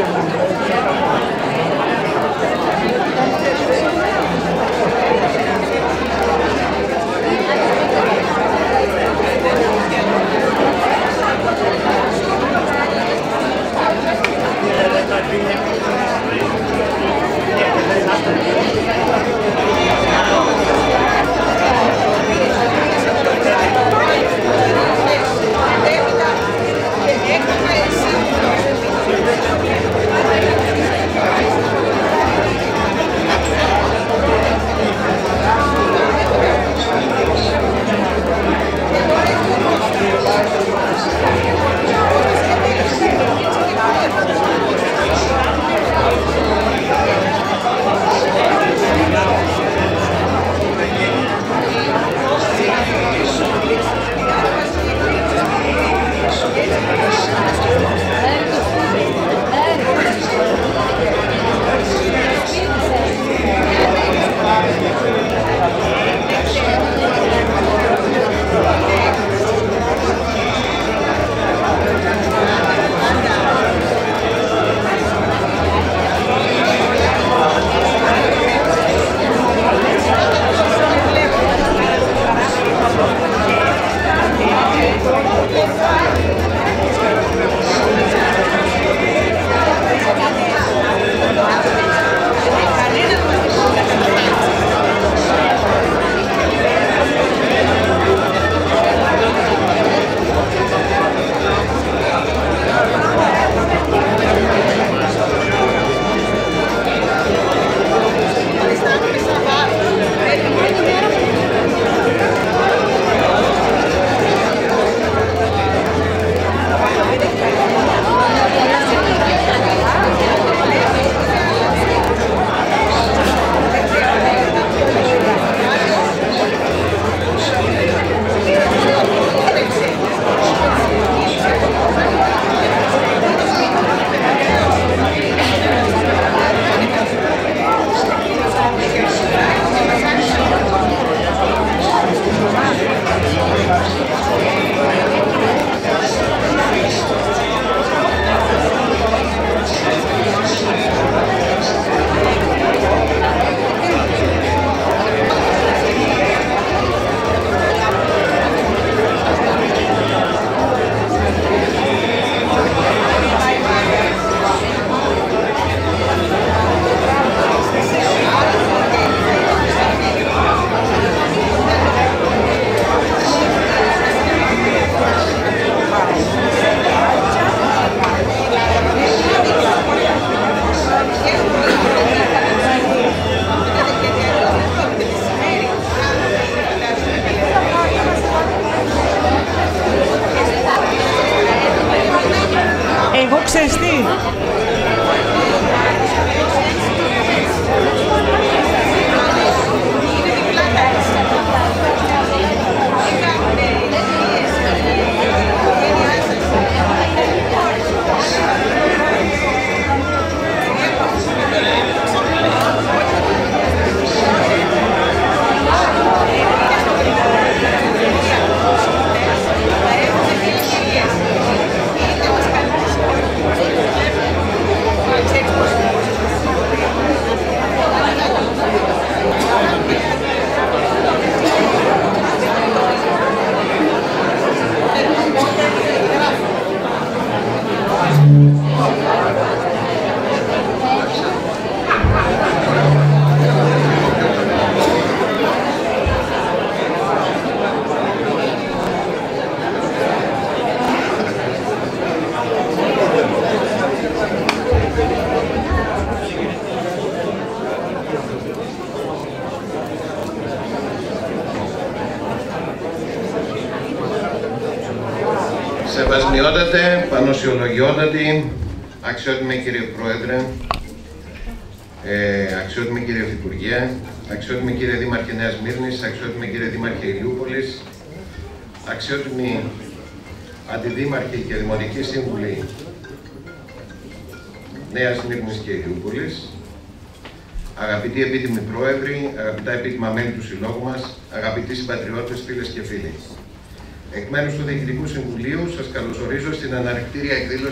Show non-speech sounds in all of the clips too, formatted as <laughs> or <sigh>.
Σεβασμιότατε,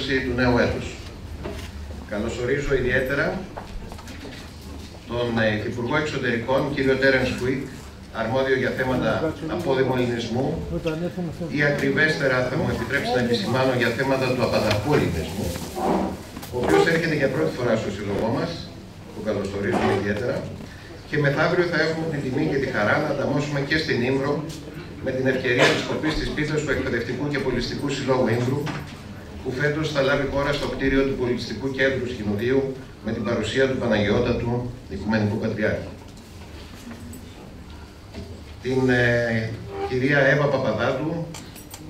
Του Διοικητικού Συμβουλίου σας καλωσορίζω στην αναρρικτήρια εκδήλωση του νέου έτους. Καλωσορίζω ιδιαίτερα τον ε, Υπουργό Εξωτερικών, κύριο Τέρενς Κουίκ, αρμόδιο για θέματα απόδημου ελληνισμού ή ακριβέστερα θα μου επιτρέψει να επισημάνω για θέματα του απανταχού ελληνισμού, ο οποίος έρχεται για πρώτη φορά στο σύλλογό μας, που καλωσορίζουμε ιδιαίτερα, και μεθαύριο θα έχουμε την τιμή και τη χαρά να ανταμώσουμε και στην Ήμβρο με την ευκαιρία της κοπής της πίθας του Εκπαιδευτικού και Πολιτιστικού Συλλόγου Ήμβρου, που φέτος θα λάβει χώρα στο κτίριο του Πολιτιστικού Κέντρου Σχηνοδίου με την παρουσία του Παναγιώτατου Οικουμενικού Πατριάρχη. Την ε, κυρία Εύα Παπαδάτου,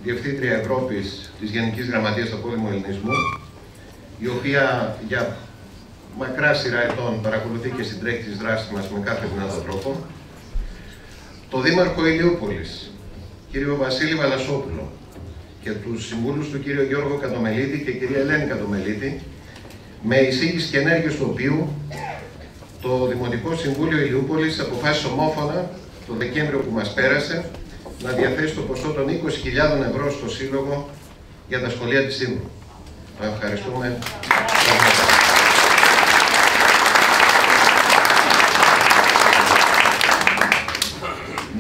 Διευθύντρια Ευρώπης της Γενικής Γραμματείας του Πόλεμου Ελληνισμού, η οποία για μακρά σειρά ετών παρακολουθεί και συντρέχει τις δράσεις μας με κάθε δυνατό τρόπο, το Δήμαρχο Ηλιούπολης, κύριο Βασίλη Βαλασόπουλο και τους συμβούλους του κύριο Γιώργο Κατομελίδη και κυρία Ελένη Κατομελίδη, με εισήγηση και ενέργεια του οποίου το Δημοτικό Συμβούλιο Ηλιούπολης αποφάσισε ομόφωνα το Δεκέμβριο που μας πέρασε να διαθέσει το ποσό των 20.000 ευρώ στο Σύλλογο για τα σχολεία της Σύμβου. Ευχαριστούμε.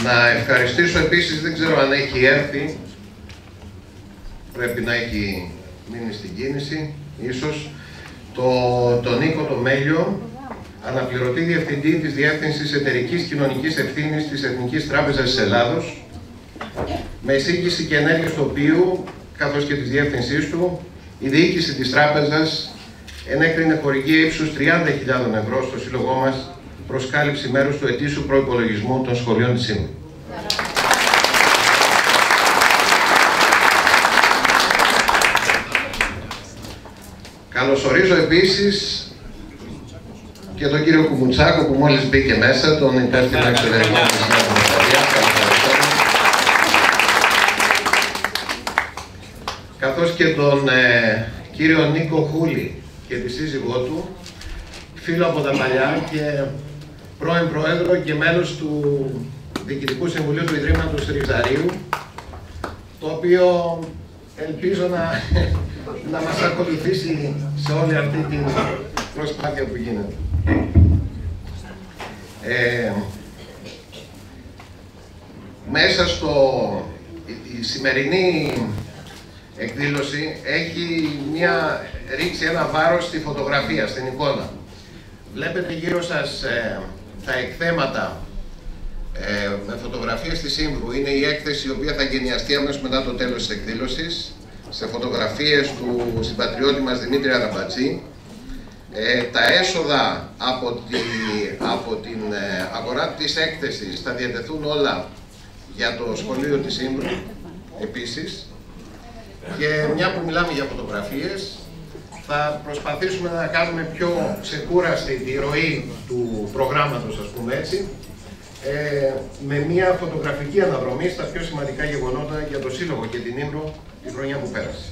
Να ευχαριστήσω επίσης, δεν ξέρω αν έχει έρθει, πρέπει να έχει μείνει στην κίνηση, ίσως, το, τον Νίκο το Μέλιο, αναπληρωτή Διευθυντή της Διεύθυνσης Εταιρικής Κοινωνικής Ευθύνης της Εθνικής Τράπεζας της Ελλάδος, με εισήγηση και ενέργεια του οποίου, καθώς και της διεύθυνσής του, η διοίκηση της τράπεζας ενέκρινε χορηγία ύψους 30.000 ευρώ στο σύλλογό μας προς κάλυψη μέρους του ετήσιου προϋπολογισμού των σχολείων της ΣΥΜ. Καλωσορίζω επίσης και τον κύριο Κουμουτσάκο που μόλις μπήκε μέσα, τον υπεύθυνο εξωτερικό της Νέας Δημοκρατίας. Καθώς και τον ε, κύριο Νίκο Χούλη και τη σύζυγό του, φίλο από τα παλιά και πρώην Πρόεδρο και μέλος του Διοικητικού Συμβουλίου του Ιδρύματος Ριζαρίου, το οποίο ελπίζω να, να μας ακολουθήσει σε όλη αυτή την προσπάθεια που γίνεται. Ε, μέσα στο... Η, σημερινή εκδήλωση έχει μια, ρίξει ένα βάρος στη φωτογραφία, στην εικόνα. Βλέπετε γύρω σας ε, τα εκθέματα ε, με φωτογραφίες της Σύμβρου. Είναι η έκθεση η οποία θα γενιαστεί αμέσως μετά το τέλος της εκδήλωσης. Σε φωτογραφίες του συμπατριώτη μας Δημήτρη Αραμπατζή ε, τα έσοδα από, τη, από την ε, αγορά της έκθεσης θα διατεθούν όλα για το σχολείο της Ήμρου επίσης. Και μια που μιλάμε για φωτογραφίες θα προσπαθήσουμε να κάνουμε πιο ξεκούραστη τη ροή του προγράμματος, ας πούμε έτσι, ε, με μια φωτογραφική αναδρομή στα πιο σημαντικά γεγονότα για το Σύλλογο και την Ήμρο τη χρονιά που πέρασε.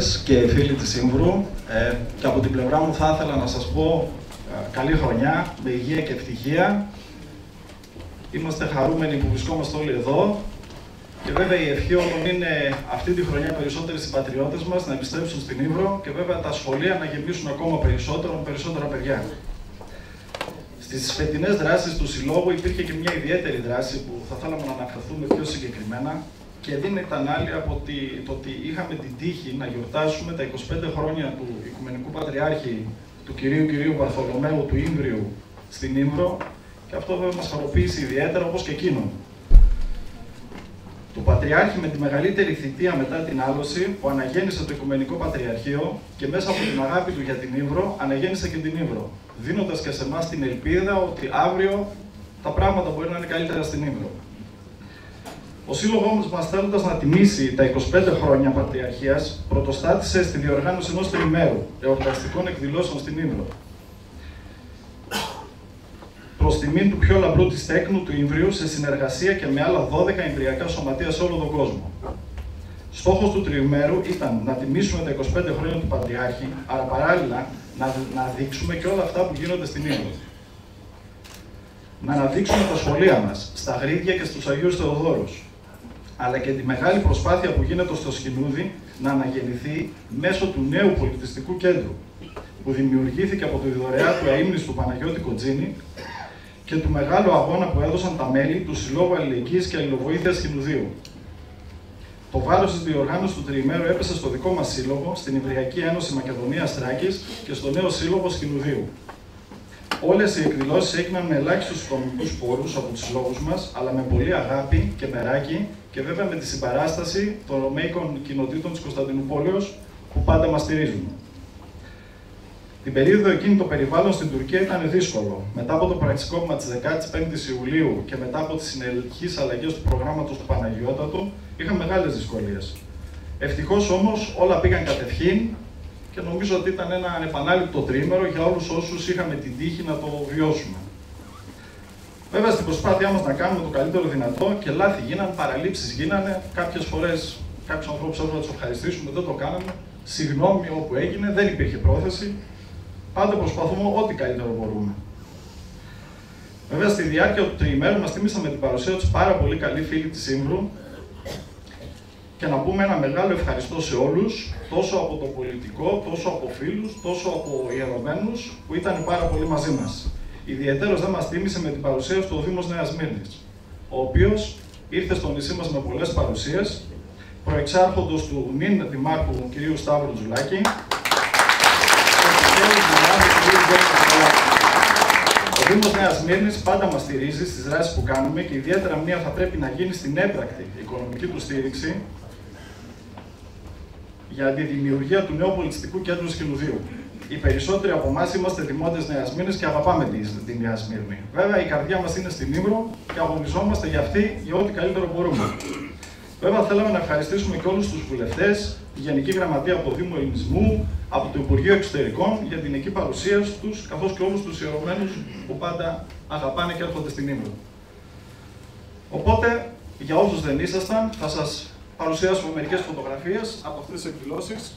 Συμπατριώτες και φίλοι της Σύμβρου, ε, και από την πλευρά μου θα ήθελα να σας πω ε, καλή χρονιά, με υγεία και ευτυχία. Είμαστε χαρούμενοι που βρισκόμαστε όλοι εδώ και βέβαια η ευχή όλων είναι αυτή τη χρονιά περισσότεροι συμπατριώτες μας να επιστρέψουν στην Ήβρο και βέβαια τα σχολεία να γεμίσουν ακόμα περισσότερο με περισσότερα παιδιά. Στις φετινές δράσεις του Συλλόγου υπήρχε και μια ιδιαίτερη δράση που θα θέλαμε να αναφερθούμε πιο συγκεκριμένα και δεν ήταν άλλη από το ότι είχαμε την τύχη να γιορτάσουμε τα 25 χρόνια του Οικουμενικού Πατριάρχη του κυρίου κυρίου Βαρθολομαίου του Ήμβριου στην Ήμβρο και αυτό βέβαια μας χαροποίησε ιδιαίτερα όπως και εκείνον. Το Πατριάρχη με τη μεγαλύτερη θητεία μετά την άλωση που αναγέννησε το Οικουμενικό Πατριαρχείο και μέσα από την αγάπη του για την Ήμβρο αναγέννησε και την Ήμβρο, δίνοντας και σε εμάς την ελπίδα ότι αύριο τα πράγματα μπορεί να είναι καλύτερα στην Ήμβρο. Ο Σύλλογός μας, θέλοντας να τιμήσει τα 25 χρόνια Πατριαρχίας, πρωτοστάτησε στη διοργάνωση ενός τριμέρου εορταστικών εκδηλώσεων στην Ήμβρο. Προς τιμήν του πιο λαμπρού της τέκνου του Ιμβρίου σε συνεργασία και με άλλα 12 Ιμβριακά σωματεία σε όλο τον κόσμο. Στόχος του τριημέρου ήταν να τιμήσουμε τα 25 χρόνια του Πατριάρχη, αλλά παράλληλα να, να δείξουμε και όλα αυτά που γίνονται στην Ήμβρο. Να αναδείξουμε τα σχολεία μας, στα Γρήδια και στους Αγίους Θεοδόρους, αλλά και τη μεγάλη προσπάθεια που γίνεται στο Σκηνούδι να αναγεννηθεί μέσω του νέου πολιτιστικού κέντρου, που δημιουργήθηκε από τη δωρεά του αείμνηστου Παναγιώτη Κοντζίνη και του μεγάλου αγώνα που έδωσαν τα μέλη του Συλλόγου Αλληλεγγύης και Αλληλοβοήθειας Σκηνουδίου. Το βάρος της διοργάνωσης του τριημέρου έπεσε στο δικό μας σύλλογο, στην Ιβριακή Ένωση Μακεδονίας Τράκης και στο νέο σύλλογο Σκηνουδίου. Όλες οι εκδηλώσεις έγιναν με ελάχιστους οικονομικούς πόρους από τους συλλόγους μας, αλλά με πολύ αγάπη και μεράκι και βέβαια με τη συμπαράσταση των Ρωμαϊκών κοινοτήτων της Κωνσταντινούπολεω που πάντα μας στηρίζουν. Την περίοδο εκείνη το περιβάλλον στην Τουρκία ήταν δύσκολο. Μετά από το πραξικόπημα της 15η Ιουλίου και μετά από τις συνεχεί αλλαγές του προγράμματος του Παναγιώτατου, είχαν μεγάλες δυσκολίες. Ευτυχώς όμως όλα πήγαν κατευχήν και νομίζω ότι ήταν ένα ανεπανάληπτο τρίμερο για όλους όσους είχαμε την τύχη να το βιώσουμε. Βέβαια, στην προσπάθειά μας να κάνουμε το καλύτερο δυνατό και λάθη γίνανε, παραλήψεις γίνανε. Κάποιες φορές κάποιους ανθρώπους έπρεπε να τους ευχαριστήσουμε, δεν το κάναμε. Συγγνώμη όπου έγινε, δεν υπήρχε πρόθεση. Πάντα προσπαθούμε ό,τι καλύτερο μπορούμε. Βέβαια, στη διάρκεια του τριημέρου μας τίμησαν με την παρουσία τους πάρα πολύ καλοί φίλοι της Σύμβρου και να πούμε ένα μεγάλο ευχαριστώ σε όλους, τόσο από το πολιτικό, τόσο από φίλους, τόσο από ιερωμένους που ήταν πάρα πολύ μαζί μας. Ιδιαίτερος δεν μας τίμησε με την παρουσία του ο Δήμος Νέας Μύρνη, ο οποίος ήρθε στο νησί μας με πολλές παρουσίες, προεξάρχοντος του νυν δημάρχου κ. Σταύρου Τζουλάκη, ο Δήμος Νέας Μύρνη πάντα μας στηρίζει στις δράσεις που κάνουμε και ιδιαίτερα μία θα πρέπει να γίνει στην έμπρακτη οικονομική του στήριξη για τη δημιουργία του νέου πολιτιστικού κέντρου Σχοινουδίου. Οι περισσότεροι από εμάς είμαστε δημότες Νέας Σμύρνης και αγαπάμε τη, Νέα Σμύρνη. Βέβαια, η καρδιά μας είναι στην Ίμβρο και αγωνιζόμαστε για αυτή για ό,τι καλύτερο μπορούμε. Βέβαια, θέλαμε να ευχαριστήσουμε και όλους τους βουλευτές, τη Γενική Γραμματεία Απόδημου Ελληνισμού, από το Υπουργείο Εξωτερικών για την εκεί παρουσία τους, καθώς και όλους τους ιερωμένους που πάντα αγαπάνε και έρχονται στην Ίμβρο. Οπότε, για όσους δεν ήσασταν, θα σας παρουσιάσουμε μερικές φωτογραφίες από αυτές τις εκδηλώσεις.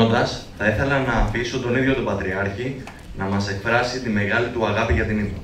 Τελειώνοντας, θα ήθελα να αφήσω τον ίδιο τον Πατριάρχη να μας εκφράσει τη μεγάλη του αγάπη για την Ήττο.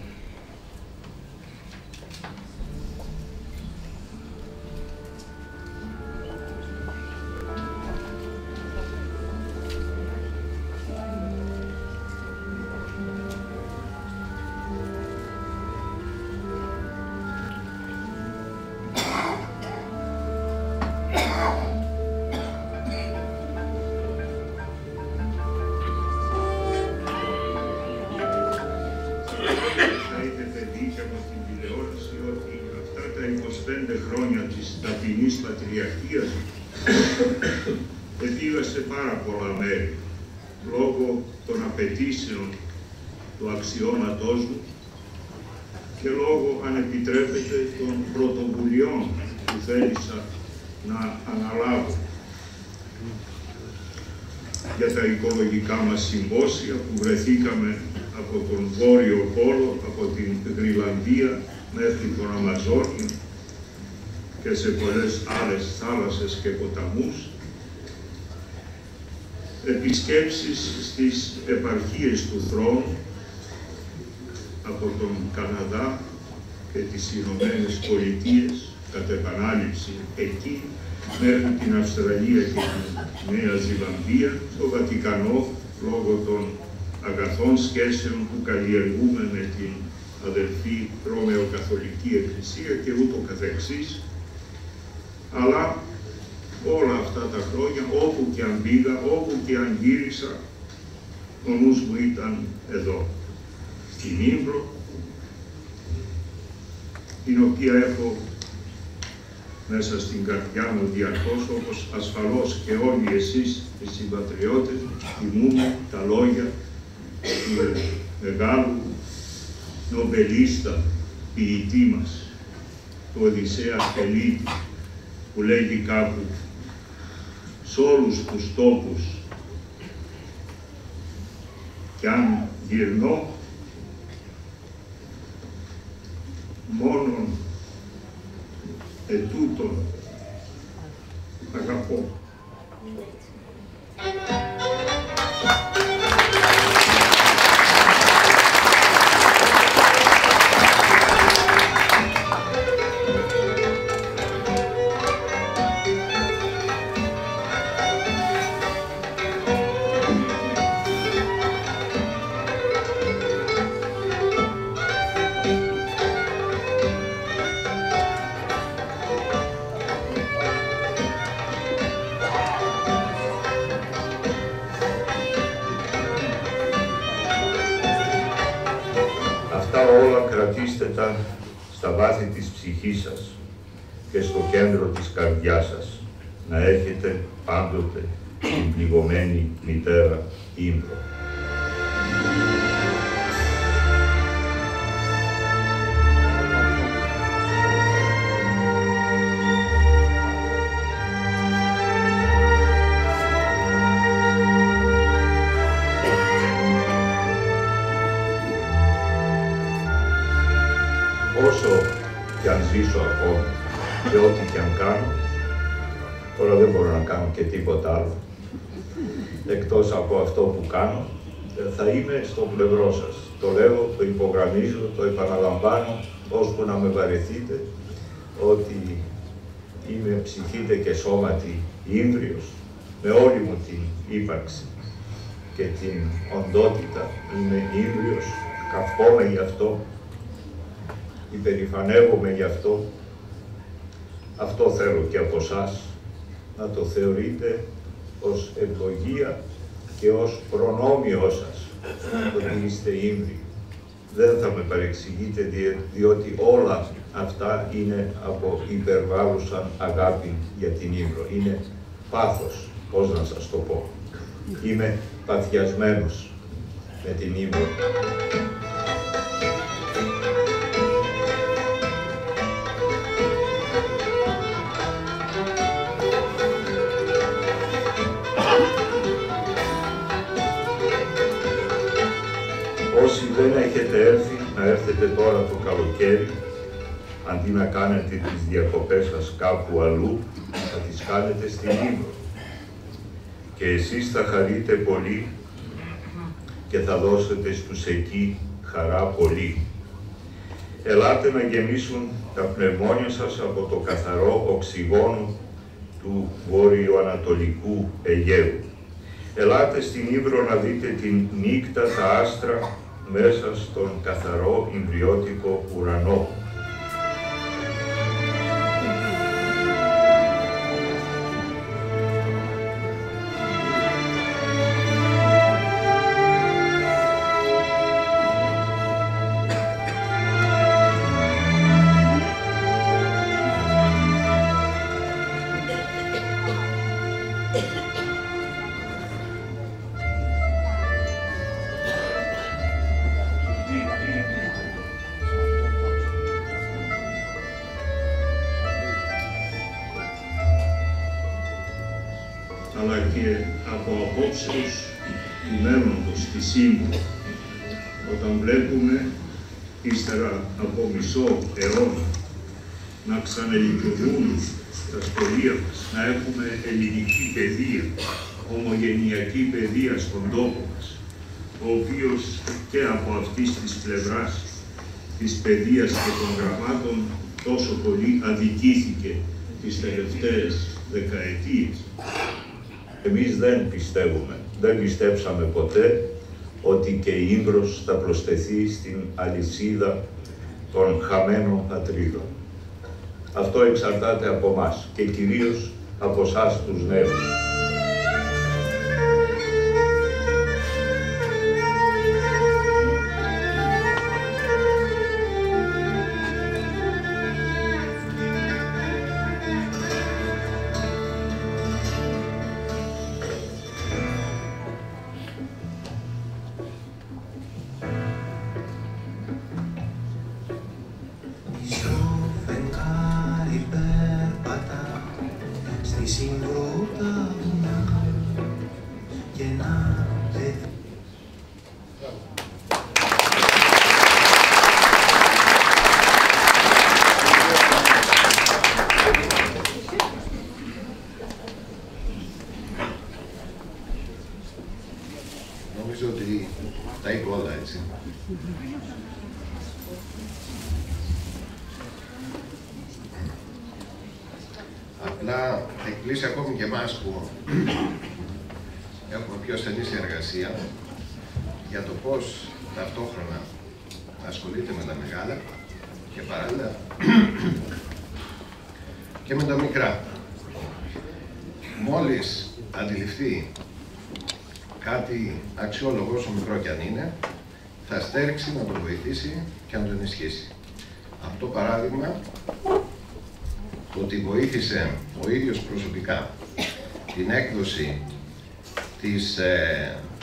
Ηνωμένες Πολιτείες κατ' επανάληψη εκεί μέχρι την Αυστραλία και την Νέα Ζηλανδία, στο Βατικανό, λόγω των αγαθών σχέσεων που καλλιεργούμε με την αδελφή Ρωμαιοκαθολική Εκκλησία και ούτω καθεξής. Αλλά όλα αυτά τα χρόνια, όπου και αν πήγα, όπου και αν γύρισα, ο νους μου ήταν εδώ, στην Ίμβρο, την οποία έχω μέσα στην καρδιά μου διαρκώς, όπως ασφαλώς και όλοι εσείς οι συμπατριώτες, θυμούμαι τα λόγια του μεγάλου νομπελίστα ποιητή μας, του Οδυσσέα Ελύτη, που λέγει κάπου σε όλους τους τόπους και αν γυρνώ μόνον è tutto a capo. Κρατήστε τα στα βάθη της ψυχής σας και στο κέντρο της καρδιάς σας, να έχετε πάντοτε την πληγωμένη μητέρα Ίμβρο. Κάνω, θα είμαι στο πλευρό σας. Το λέω, το υπογραμμίζω, το επαναλαμβάνω, ώσπου να με βαρεθείτε, ότι είμαι ψυχήτε και σώματι ύμβριος, με όλη μου την ύπαρξη και την οντότητα είμαι ύμβριος, καυχόμαι γι' αυτό υπερηφανεύομαι γι' αυτό. Αυτό θέλω και από εσά να το θεωρείτε ως ευλογία και ως προνόμιό σας ότι είστε ύμνοι. Δεν θα με παρεξηγείτε διότι όλα αυτά είναι από υπερβάλλουσαν αγάπη για την Ήμρο. Είναι πάθος, πώς να σας το πω. Είμαι παθιασμένος με την Ήμρο. Δεν έχετε έρθει, να έρθετε τώρα το καλοκαίρι, αντί να κάνετε τις διακοπές σας κάπου αλλού, θα τις κάνετε στην Ήμρο. Και εσείς θα χαρείτε πολύ και θα δώσετε στους εκεί χαρά πολύ. Ελάτε να γεμίσουν τα πνευμόνια σας από το καθαρό οξυγόνο του βόρειο-ανατολικού Αιγαίου. Ελάτε στην Ήβρο να δείτε την νύχτα, τα άστρα, μέσα στον καθαρό Ιμβριώτικο ουρανό. Αλλά και από απόψεως του μέλλοντος της Σύμβου, όταν βλέπουμε ύστερα από μισό αιώνα να ξαναλειτουργούν τα σχολεία μας, να έχουμε ελληνική παιδεία, ομογενειακή παιδεία στον τόπο μας, ο οποίος και από αυτής της πλευράς της παιδείας και των γραμμάτων τόσο πολύ αδικήθηκε τις τελευταίες δεκαετίες. Εμείς δεν πιστεύουμε, δεν πιστέψαμε ποτέ ότι και η Ήμβρος θα προσθεθεί στην αλυσίδα των χαμένων πατρίδων. Αυτό εξαρτάται από μας και κυρίως από εσάς τους νέους.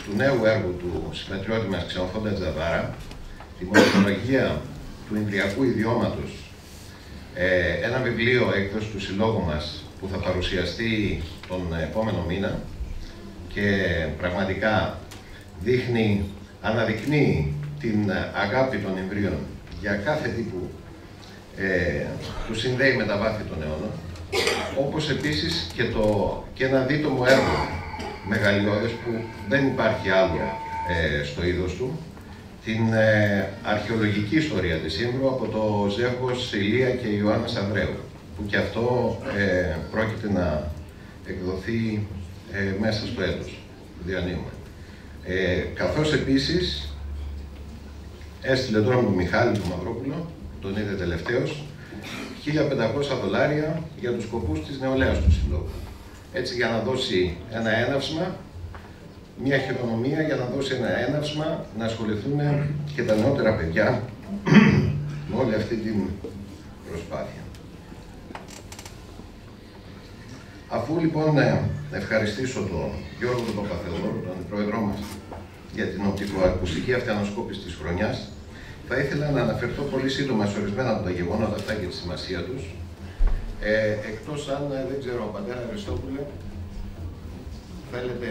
Του νέου έργου του συμπατριώτη μας Ξενοφόντα Τζαβάρα, τη μορφολογία του Ινδριακού Ιδιώματος, ε, ένα βιβλίο έκδοση του συλλόγου μας που θα παρουσιαστεί τον επόμενο μήνα και πραγματικά δείχνει, αναδεικνύει την αγάπη των Ιμβρίων για κάθε τύπου ε, του συνδέει με τα βάθη των αιώνων, όπως επίσης και, το, και ένα δίτομο έργο μεγαλειώδες που δεν υπάρχει άλλο ε, στο είδος του, την ε, αρχαιολογική ιστορία της Ήμβρου από το ζεύγος Ηλία και Ιωάννης Ανδρέου, που και αυτό ε, πρόκειται να εκδοθεί ε, μέσα στο έτος που διανύουμε. Ε, καθώς επίσης έστειλε τώρα με τον Μιχάλη του Μαυρόπουλο τον είδε τελευταίος, 1.500 δολάρια για τους σκοπούς της νεολαίας του Συλλόγου. Έτσι για να δώσει ένα έναυσμα, μια χειρονομία για να δώσει ένα έναυσμα, να ασχοληθούν και τα νεότερα παιδιά με όλη αυτή την προσπάθεια. Αφού λοιπόν ευχαριστήσω τον Γιώργο τον Παπαθεοδόρου, τον πρόεδρό μας, για την οπτικοακουστική αυτή ανασκόπηση της χρονιάς, θα ήθελα να αναφερθώ πολύ σύντομα σε ορισμένα από τα γεγονότα αυτά και τη σημασία τους. Ε, Εκτός αν ε, δεν ξέρω, πατέρας Αριστόπουλε, θέλετε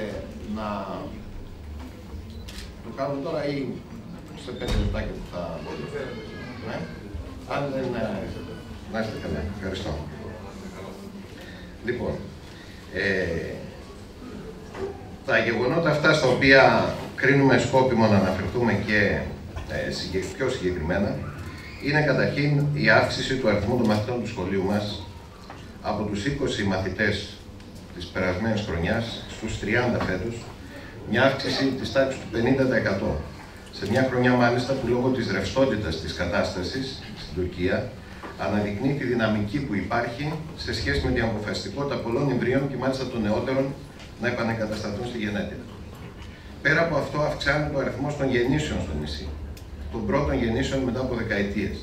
να το κάνουμε τώρα ή σε πέντε λεπτάκια που θα. Ναι. Αν δεν. Ε, να είστε καλά. Ευχαριστώ. Λοιπόν, ε, τα γεγονότα αυτά στα οποία κρίνουμε σκόπιμο να αναφερθούμε και ε, πιο συγκεκριμένα, είναι καταρχήν η αύξηση του αριθμού των μαθητών του σχολείου μας από τους 20 μαθητές της περασμένης χρονιάς στους 30 φέτος, μια αύξηση της τάξης του 50%. Σε μια χρονιά μάλιστα που λόγω της ρευστότητας της κατάστασης στην Τουρκία αναδεικνύει τη δυναμική που υπάρχει σε σχέση με την αποφασιστικότητα πολλών εμβρίων και μάλιστα των νεότερων να επανεκατασταθούν στη γενέτεια. Πέρα από αυτό αυξάνεται ο αριθμός των γεννήσεων στο νησί των πρώτων γεννήσεων μετά από δεκαετίες,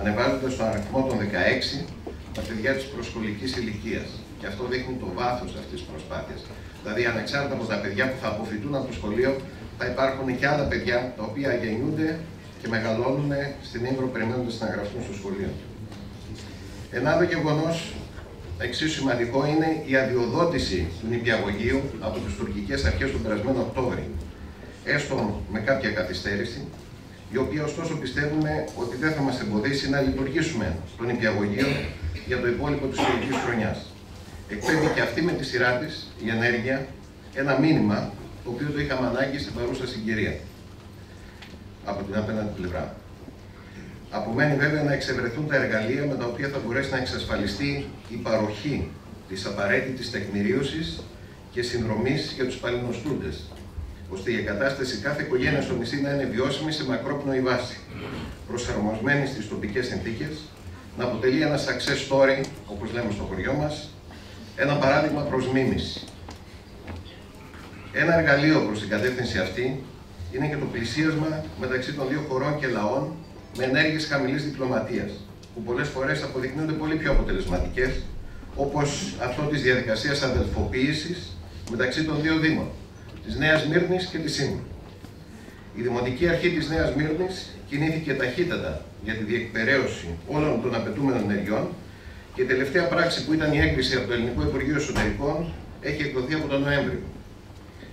ανεβάζοντας τον αριθμό στους 16 τα παιδιά της προσχολικής ηλικίας. Και αυτό δείχνει το βάθος αυτής της προσπάθειας. Δηλαδή, ανεξάρτητα από τα παιδιά που θα αποφοιτούν από το σχολείο, θα υπάρχουν και άλλα παιδιά τα οποία γεννιούνται και μεγαλώνουν στην Ίμβρο περιμένοντας να γραφτούν στο σχολείο. Ένα άλλο γεγονός εξίσου σημαντικό είναι η αδειοδότηση του νηπιαγωγείου από τις τουρκικές αρχές τον περασμένο Οκτώβρη. Έστω με κάποια καθυστέρηση, η οποία ωστόσο πιστεύουμε ότι δεν θα μας εμποδίσει να λειτουργήσουμε τον υπηαγωγείο για το υπόλοιπο της σχολικής χρονιάς. Εκπέμπει και αυτή με τη σειρά της η ενέργεια ένα μήνυμα το οποίο το είχαμε ανάγκη στην παρούσα συγκυρία από την απέναντι πλευρά. Απομένει βέβαια να εξευρεθούν τα εργαλεία με τα οποία θα μπορέσει να εξασφαλιστεί η παροχή της απαραίτητης τεκμηρίωσης και συνδρομής για τους παλινοστούντες, ώστε η εγκατάσταση κάθε οικογένειας στο νησί να είναι βιώσιμη σε μακρόπνοη βάση, προσαρμοσμένη στις τοπικές συνθήκες, να αποτελεί ένα success story, όπως λέμε στο χωριό μας, ένα παράδειγμα προς μίμηση. Ένα εργαλείο προς την κατεύθυνση αυτή είναι και το πλησίασμα μεταξύ των δύο χωρών και λαών με ενέργειες χαμηλής διπλωματίας, που πολλές φορές αποδεικνύονται πολύ πιο αποτελεσματικές, όπως αυτό της διαδικασίας αδελφοποίησης μεταξύ των δύο Δήμων της Νέας Μύρνης και της ΣΥΜ. Η Δημοτική Αρχή της Νέας Μύρνης κινήθηκε ταχύτατα για τη διεκπαιρέωση όλων των απαιτούμενων ενεργειών και η τελευταία πράξη που ήταν η έγκριση από το Ελληνικό Υπουργείο Εσωτερικών έχει εκδοθεί από τον Νοέμβριο.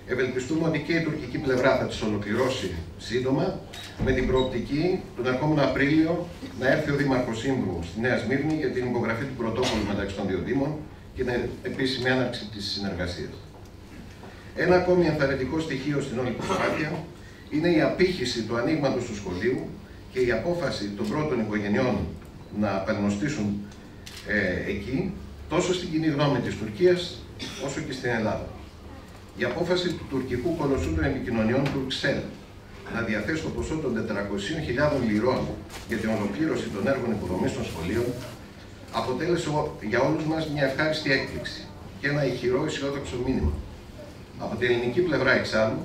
Ευελπιστούμε ότι και η τουρκική πλευρά θα τις ολοκληρώσει σύντομα, με την προοπτική τον ερχόμενο Απρίλιο να έρθει ο Δήμαρχος Σύμβρου στη Νέα Σμύρνη για την υπογραφή του πρωτόκολλου μεταξύ των δύο Δήμων και την επίσημη έναρξη της συνεργασίας. Ένα ακόμη ενθαρρυντικό στοιχείο στην όλη προσπάθεια είναι η απήχηση του ανοίγματος του σχολείου και η απόφαση των πρώτων οικογενειών να απελνοστήσουν ε, εκεί, τόσο στην κοινή γνώμη της Τουρκίας, όσο και στην Ελλάδα. Η απόφαση του τουρκικού κολοσσού των επικοινωνιών του Ξέλ να διαθέσει το ποσό των 400.000 λιρών για την ολοκλήρωση των έργων υποδομής των σχολείων αποτέλεσε για όλους μας μια ευχάριστη έκπληξη και ένα ηχηρό αισιόδοξο μήνυμα. Από την ελληνική πλευρά εξάλλου,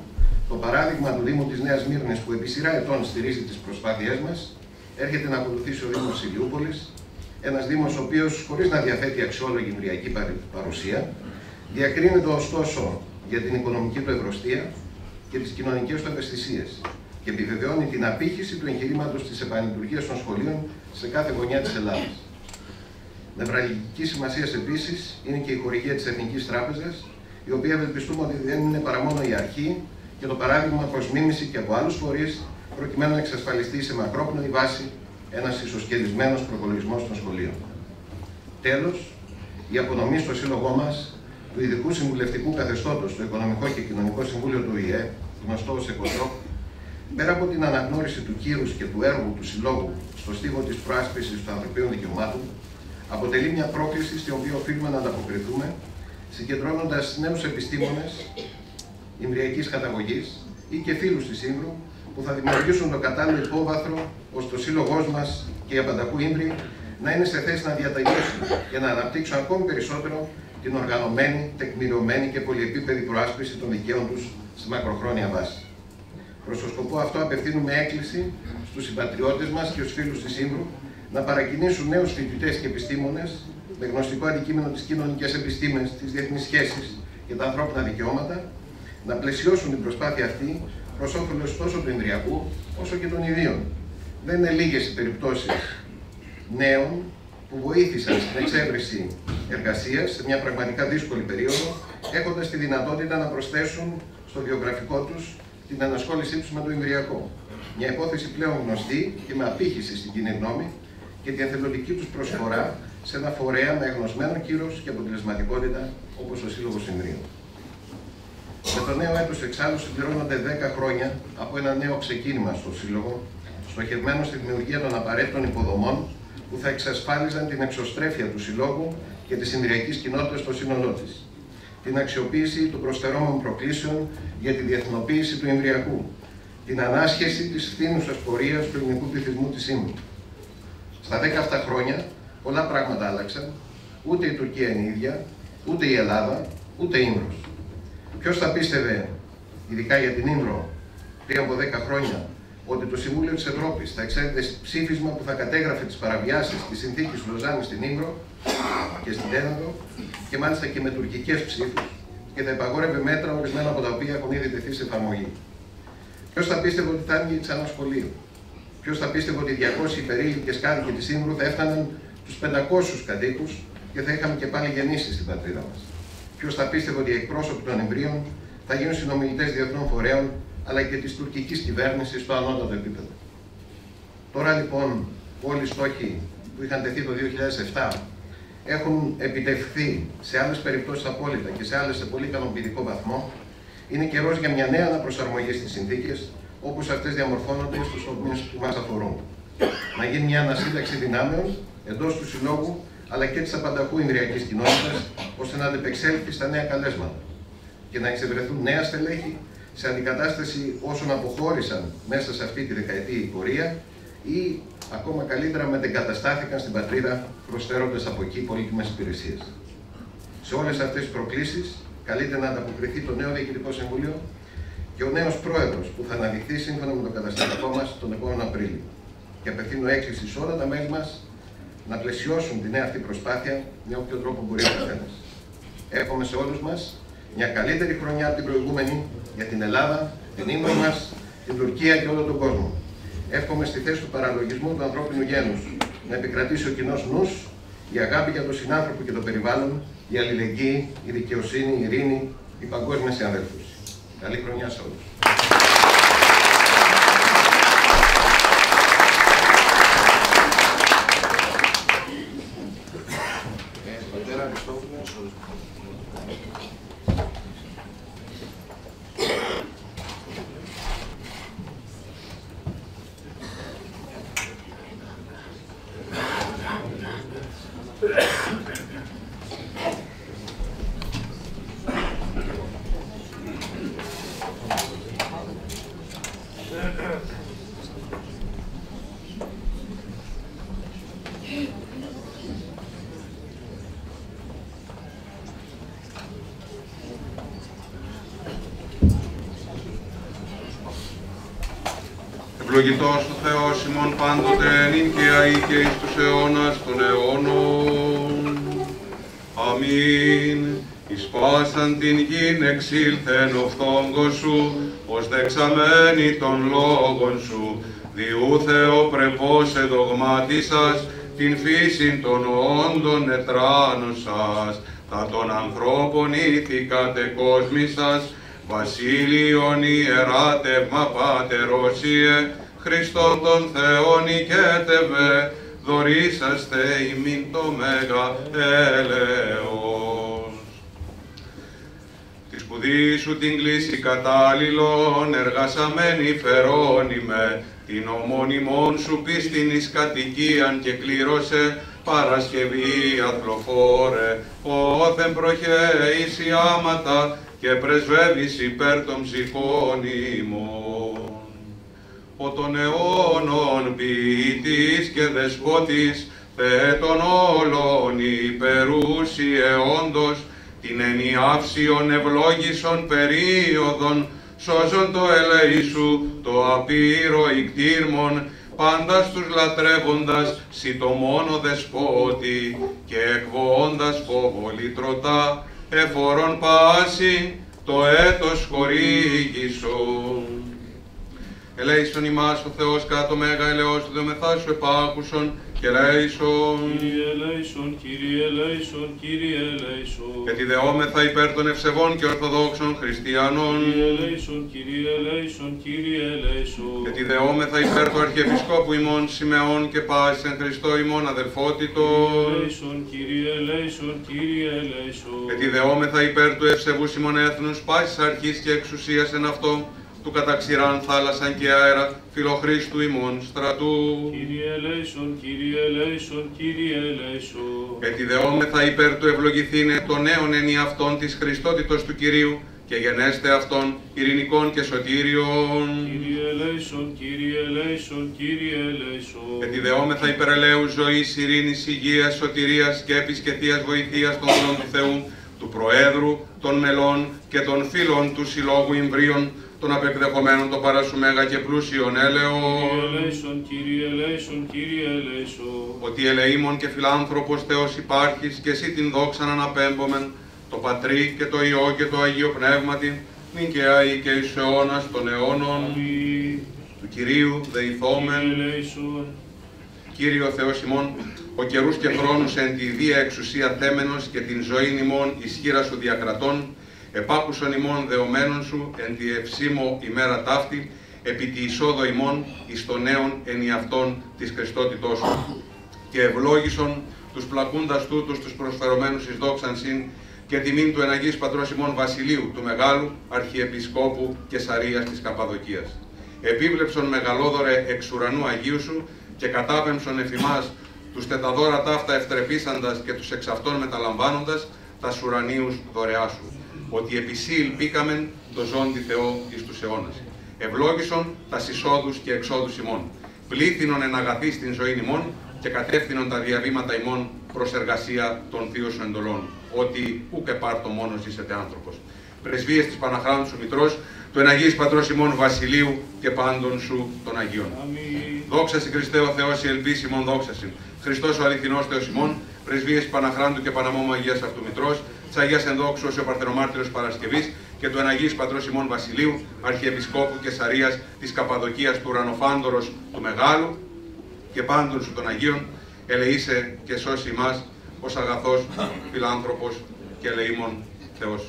το παράδειγμα του Δήμου της Νέας Μύρνης που επί σειρά ετών στηρίζει τις προσπάθειές μας, έρχεται να ακολουθήσει ο Δήμος Ηλιούπολης, ένας Δήμος ο οποίος, χωρίς να διαθέτει αξιόλογη μυριακή παρουσία, διακρίνεται ωστόσο για την οικονομική του ευρωστία και τις κοινωνικές του ευαισθησίες και επιβεβαιώνει την απήχηση του εγχειρήματος της επανειλημβουργία των σχολείων σε κάθε γωνιά της Ελλάδας. Νευραλγική σημασίας επίσης είναι και η χορηγία της Εθνικής Τράπεζας, η οποία ευελπιστούμε ότι δεν είναι παρά μόνο η αρχή και το παράδειγμα προ μίμηση και από άλλους φορείς, προκειμένου να εξασφαλιστεί σε μακρόπνοη βάση ένας ισοσκελισμένος προπολογισμός των σχολείων. Τέλος, η απονομή στο σύλλογό μας του ειδικού συμβουλευτικού καθεστώτος στο Οικονομικό και Κοινωνικό Συμβούλιο του ΙΕ, γνωστό ως ΕΚΟΤΡΟΚ, πέρα από την αναγνώριση του κύρους και του έργου του Συλλόγου στο στίβο της προάσπισης των ανθρωπίνων δικαιωμάτων, αποτελεί μια πρόκληση στην οποία οφείλουμε να ανταποκριθούμε, συγκεντρώνοντας νέους επιστήμονες ημριακή καταγωγής ή και φίλους της Ήμρου που θα δημιουργήσουν το κατάλληλο υπόβαθρο ώστε ο σύλλογός μας και η Απανταχού Ήμρη να είναι σε θέση να διαταγήσουν και να αναπτύξουν ακόμη περισσότερο την οργανωμένη, τεκμηριωμένη και πολυεπίπεδη προάσπιση των δικαίων τους στη μακροχρόνια βάση. Προς το σκοπό αυτό, απευθύνουμε έκκληση στους συμπατριώτες μας και στους φίλους της Ήμρου να παρακινήσουν νέους φοιτητές και επιστήμονες με γνωστικό αντικείμενο τις κοινωνικές επιστήμες, τις διεθνείς σχέσεις και τα ανθρώπινα δικαιώματα να πλαισιώσουν την προσπάθεια αυτή προς όφελος τόσο του Ινδριακού όσο και των ιδίων. Δεν είναι λίγες οι περιπτώσεις νέων που βοήθησαν στην εξέβρεση εργασίας σε μια πραγματικά δύσκολη περίοδο, έχοντας τη δυνατότητα να προσθέσουν στο βιογραφικό τους την ανασχόλησή τους με το Ιμβριακό. Μια υπόθεση πλέον γνωστή και με απήχηση στην κοινή γνώμη και την εθελοντική τους προσφορά σε ένα φορέα με εγνωσμένο κύρος και αποτελεσματικότητα όπως ο Σύλλογος Ιμβρίου. Με το νέο έτος εξάλλου συμπληρώνονται 10 χρόνια από ένα νέο ξεκίνημα στο Σύλλογο, στοχευμένο στη δημιουργία των απαραίτητων υποδομών που θα εξασφάλιζαν την εξωστρέφεια του Συλλόγου και της Ιμβριακή κοινότητας στο σύνολό της την αξιοποίηση των προσφερόμενων προκλήσεων για τη διεθνοποίηση του Ιμβριακού, την ανάσχεση της φθήνουσας πορείας του ελληνικού πληθυσμού της Ήμου. Στα 10 χρόνια πολλά πράγματα άλλαξαν. Ούτε η Τουρκία είναι ίδια, ούτε η Ελλάδα, ούτε η Ήμρος. Ποιος θα πίστευε, ειδικά για την Ήμρο, πριν από 10 χρόνια, ότι το Συμβούλιο της Ευρώπης θα εξέδιδε ψήφισμα που θα κατέγραφε τις παραβιάσεις της συνθήκης Λοζάνη στην Ήμρο και στην Έναδο και μάλιστα και με τουρκικέ ψήφους και θα υπαγόρευε μέτρα ορισμένα από τα οποία έχουν ήδη τεθεί σε εφαρμογή. Ποιος θα πίστευε ότι θα άνοιγε ξανά σχολείο; Ποιος θα πίστευε ότι οι 200 υπερήλικε κάτοικοι της Ήμρου θα έφταναν τους 500 κατοίκους και θα είχαμε και πάλι γεννήσεις στην πατρίδα μας; Ποιος θα πίστευε ότι οι εκπρόσωποι των εμβρίων θα γίνουν συνομιλητές διεθνών φορέων αλλά και της τουρκικής κυβέρνησης στο ανώτατο επίπεδο. Τώρα λοιπόν όλοι οι στόχοι που είχαν τεθεί το 2007 έχουν επιτευχθεί σε άλλες περιπτώσεις απόλυτα και σε άλλες σε πολύ ικανοποιητικό βαθμό, είναι καιρός για μια νέα αναπροσαρμογή στις συνθήκες όπως αυτές διαμορφώνονται στους τομείς που μας αφορούν. Να γίνει μια ανασύνταξη δυνάμεων εντός του συλλόγου αλλά και της απανταχού Ινδριακής κοινότητας, ώστε να αντεπεξέλθει στα νέα καλέσματα και να εξευρεθούν νέα στελέχη σε αντικατάσταση όσων αποχώρησαν μέσα σε αυτή τη δεκαετή πορεία ή ακόμα καλύτερα μετεγκαταστάθηκαν στην πατρίδα προσφέροντας από εκεί πολύτιμες υπηρεσίες. Σε όλες αυτές τις προκλήσεις, καλείται να ανταποκριθεί το νέο Διοικητικό Συμβούλιο και ο νέος πρόεδρος που θα αναδειχθεί σύμφωνα με το καταστατικό μας τον επόμενο Απρίλιο. Και απευθύνω έκκληση σε όλα τα μέλη μας να πλαισιώσουν τη νέα αυτή προσπάθεια με όποιο τρόπο μπορεί ο καθένας. Εύχομαι σε όλους μας μια καλύτερη χρονιά από την προηγούμενη για την Ελλάδα, την ύμνο μας, την Τουρκία και όλο τον κόσμο. Εύχομαι στη θέση του παραλογισμού του ανθρώπινου γένους να επικρατήσει ο κοινός νους, η αγάπη για τον συνάνθρωπο και το περιβάλλον, η αλληλεγγύη, η δικαιοσύνη, η ειρήνη, η παγκόσμια συναδέλφωση. Καλή χρονιά σε όλους. Ευλογητός ο Θεός ημών πάντοτε νυν και αεί και εις τους αιώνας των αιώνων. Αμήν. Εις πάσαν την γην εξήλθεν ο φθόγκος σου, ως δεξαμένη των λόγων σου, διού Θεό πρεπός εδογμάτισας, την φύση των όντων ετράνωσας, θα των ανθρώπων ήθηκατε κόσμησας, Βασίλειον ιεράτευμα Πατερόσιε, Χριστόν τον Θεόν οικέτευε, δωρήσαστε ημίν το Μέγα έλεος. Τη σπουδή σου την κλίση κατάλληλον, εργασαμένη φερόνιμε, την ομόνιμον σου πίστην εις κατοικίαν και κλήρωσε, Παρασκευή αθλοφόρε, όθεν προχέης η άματα, και πρεσβεύεις υπέρ των ψυχών ημών. Ο των αιώνων ποιητής και δεσπότης, Θεέ των όλων υπερούσι αιώντος, την ενιάυσιον ευλόγησον περίοδον, σώζον το ελεήσου, το απείρο ικτήρμον, πάντας στους λατρεύοντας, σι το μόνο δεσπότη, και εκβόντας φόβο λυτρωτά, εφορών πάση το έτος χορήγησον. Ελέησον ημάς ο Θεός κάτω μέγα ελεός του δεομεθά σου επάκουσον και ελέησον. Κύριε ελέησον, Κύριε ελέησον, Κύριε ελέησον. Και τη δεόμεθα υπέρ των ευσεβών και ορθοδόξων χριστιανών. Κύριε ελέησον, Κύριε ελέησον, Κύριε ελέησον. Και τη δεόμεθα υπέρ του Αρχιεπισκόπου ημών Σιμεών και πάσης εν Χριστώ ημών αδελφότητος. Ελέησον, Κύριε ελέησον, Κύριε ελέησον. Και τη δεόμεθα υπέρ του ευσεβούς ημών έθνους πάσης αρχής και εξουσίας εν αυτό του καταξηράν θάλασσαν και αέρα, φιλοχρίστου ημών στρατού. Κύριε ελέησον, Κύριε ελέησον, Κύριε ελέησον. Ετιδεόμεθα υπέρ του ευλογηθήνε των νέων ενιαυτών της Χριστότητος του Κυρίου και γενέστε αυτών ειρηνικών και σωτήριων. Κύριε ελέησον, Κύριε ελέησον, Κύριε ελέησον. Ετιδεόμεθα υπερελαίου ζωής, ειρήνης, υγείας, σωτηρίας, σκέπης και θείας βοηθείας των δούλων του Θεού, του Προέδρου, των μελών και των φίλων του Συλλόγου Ιμβρίων, των απεκδεχομένων το παράσου μέγα και πλούσιον έλεος. Κύριε ελέησον, Κύριε ελέησον, Κύριε ελέησον. Ότι ελεήμων και φιλάνθρωπος Θεός υπάρχεις και εσύ την δόξαν αναπέμπομεν, το Πατρί και το Υιό και το Αγίο Πνεύματι, νυν και αεί και εις αιώνας των αιώνων, Αμήν. του Κυρίου δεηθόμεν, Κύριε ελέησον. Κύριο Θεός ημών, ο καιρούς και χρόνους εν τη βία εξουσία θέμενος και την ζωή ημών ισχύρα σου διακρατών, επάκουσον ημών δεωμένων σου εν τη ευσύμω ημέρα ταύτη, επί τη εισόδο ημών εις των νέων ενιαυτών της Χριστότητός σου. Και ευλόγησον τους πλακούντας τούτους τους προσφερωμένους εις δόξαν συν και τιμήν του εναγής πατρός ημών Βασιλείου του Μεγάλου Αρχιεπισκόπου και Σαρίας της Καπαδοκίας. Επίβλεψον μεγαλόδωρε εξ ουρανού Αγίου σου και κατάπεμψον εφημάς τους τεταδόρα ταύτα ευτρεπίσαντας και τους εξ αυτών μεταλαμβάνοντας τα ουρανίους δωρεά σου. Ότι επισή ελπίκαμεν το ζώντι Θεό εις τους αιώνας. Ευλόγησον τα εισόδους και εξόδους ημών. Πλήθυνον εν αγαθή στην ζωή ημών και κατεύθυνον τα διαβήματα ημών προς εργασία των θείων σου εντολών. Ότι ούκ επάρτο μόνος ζήσετε άνθρωπος. Πρεσβείες της Παναχράντου σου Μητρός, του εναγής Πατρός ημών Βασιλείου και πάντων σου των Αγίων. Αμήν. Δόξα σοι Χριστέ ο Θεός η ελπίση ημών δόξα σοι. Χριστός ο αληθινός Θεός ημών, πρεσβείες Παναχράντου και Παναμόμου Αγίας Αυτού Μητρός, της Αγίας Ενδόξου ο Παρθενομάρτυρος Παρασκευής και του εναγής Πατρός ημών Βασιλείου, Αρχιεπισκόπου και Σαρίας της Καπαδοκίας του Ουρανοφάντορος του Μεγάλου και πάντων σου των Αγίων, ελεήσε και σώσει ημάς ως αγαθός φιλάνθρωπος και ελεήμων Θεός.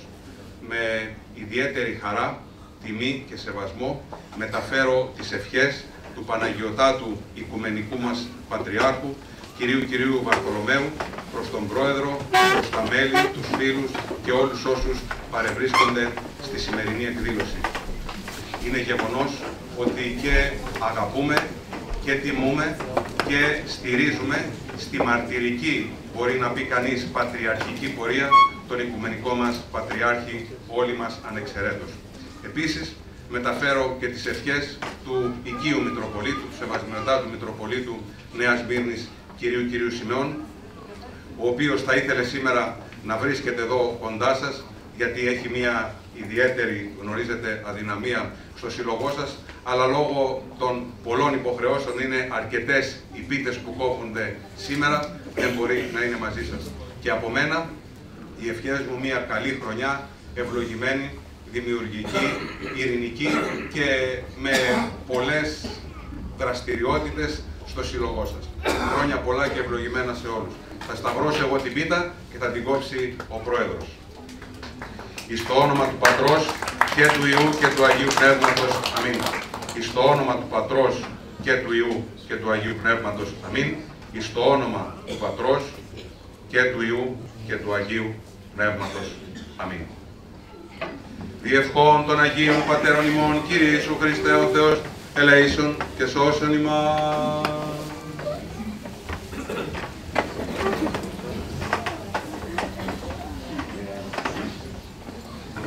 Με ιδιαίτερη χαρά, τιμή και σεβασμό μεταφέρω τις ευχές του Παναγιωτάτου Οικουμενικού μας Πατριάρχου, κυρίου κυρίου Βαρθολομαίου, προς τον Πρόεδρο, προς τα μέλη, τους φίλους και όλους όσους παρευρίσκονται στη σημερινή εκδήλωση. Είναι γεγονός ότι και αγαπούμε και τιμούμε και στηρίζουμε στη μαρτυρική, μπορεί να πει κανείς, πατριαρχική πορεία τον οικουμενικό μας Πατριάρχη, όλοι μας ανεξαιρέτως. Επίσης, μεταφέρω και τις ευχές του οικίου Μητροπολίτου, του Σεβασμιωτάτου Μητροπολίτου Νέας Μύρνης, κυρίου κυρίου Σιμεών, ο οποίος θα ήθελε σήμερα να βρίσκεται εδώ κοντά σας, γιατί έχει μια ιδιαίτερη, γνωρίζετε, αδυναμία στο σύλλογό σας, αλλά λόγω των πολλών υποχρεώσεων είναι αρκετές οι πίτες που κόβονται σήμερα, δεν μπορεί να είναι μαζί σας. Και από μένα, οι ευχές μου μια καλή χρονιά, ευλογημένη, δημιουργική, ειρηνική και με πολλές δραστηριότητες στο σύλλογό σας. Χρόνια πολλά και ευλογημένα σε όλους. Θα σταυρώσω εγώ την πίτα και θα την κόψει ο Πρόεδρος. Εις το όνομα του Πατρός και του Ιού και του Αγίου Πνεύματος. Αμήν. Εις το όνομα του Πατρός και του Ιού και του Αγίου Πνεύματος. Αμήν. Εις το όνομα του Πατρός και του Ιού και του Αγίου Πνεύματος. Αμήν. Διευχών των Αγίων Πατέρων ημών, Κύριε Ιησού Χριστέ ο Θεός, ελέησον και σώσον ημάς.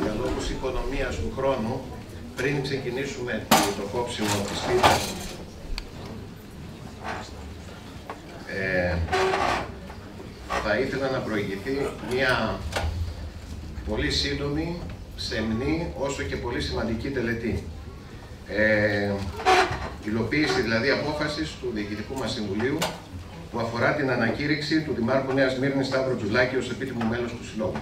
για λόγους οικονομίας του χρόνου, πριν ξεκινήσουμε το κόψιμο της πίτας, ε, θα ήθελα να προηγηθεί μια πολύ σύντομη, σεμνή, όσο και πολύ σημαντική τελετή. Ε, υλοποίηση δηλαδή απόφασης του Διοικητικού μας Συμβουλίου που αφορά την ανακήρυξη του Δημάρχου Νέας Μύρνης Σταύρο Τζουλάκη ως επίτιμο μέλος του Συλλόγου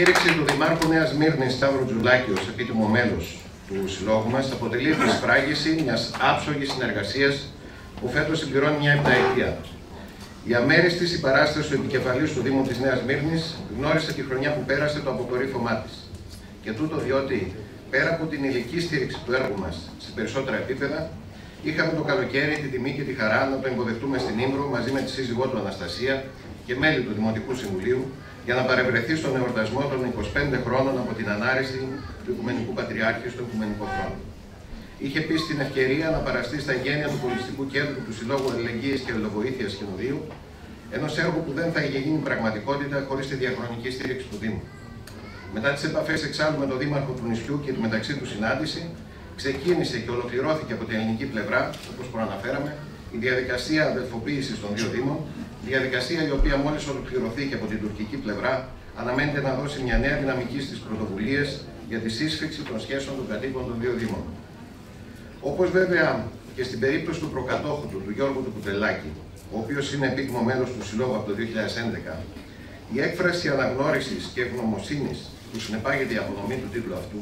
μας. Η ανακήρυξη του Δημάρχου Νέας Σμύρνης Σταύρου Τζουλάκη ως επίτιμο μέλος του συλλόγου μας αποτελεί τη σφράγιση μιας άψογης συνεργασίας που φέτος συμπληρώνει μια επταετία. Η αμέριστη συμπαράσταση του επικεφαλής του Δήμου της Νέας Σμύρνης γνώρισε τη χρονιά που πέρασε το αποκορύφωμά της. Και τούτο διότι πέρα από την υλική στήριξη του έργου μας σε περισσότερα επίπεδα, είχαμε το καλοκαίρι τη τιμή και τη χαρά να τον υποδεχτούμε στην Ίμβρο μαζί με τη σύζυγό του Αναστασία και μέλη του Δημοτικού Συμβουλίου για να παρευρεθεί στον εορτασμό των 25 χρόνων από την ανάρρηση του Οικουμενικού Πατριάρχη στο Οικουμενικό Χρόνο. Είχε επίση την ευκαιρία να παραστεί στα γένεια του Πολιστικού Κέντρου του Συλλόγου Αλληλεγγύης και Αλληλοβοήθεια Κοινοδίου, ενός έργου που δεν θα είχε γίνει πραγματικότητα χωρίς τη διαχρονική στήριξη του Δήμου. Μετά τις επαφές εξάλλου με τον Δήμαρχο του νησιού και τη μεταξύ του συνάντηση, ξεκίνησε και ολοκληρώθηκε από την ελληνική πλευρά, όπως προαναφέραμε, η διαδικασία αδελφοποίησης των δύο Δήμων, διαδικασία η οποία μόλις ολοκληρωθεί και από την τουρκική πλευρά, αναμένεται να δώσει μια νέα δυναμική στις πρωτοβουλίες για τη σύσφυξη των σχέσεων των κατοίκων των δύο Δήμων. Όπως βέβαια και στην περίπτωση του προκατόχου του, του Γιώργου του Κουτελάκη, ο οποίος είναι επίτιμο μέλος του Συλλόγου από το 2011, η έκφραση αναγνώρισης και ευγνωμοσύνης που συνεπάγεται η απονομή του τίτλου αυτού,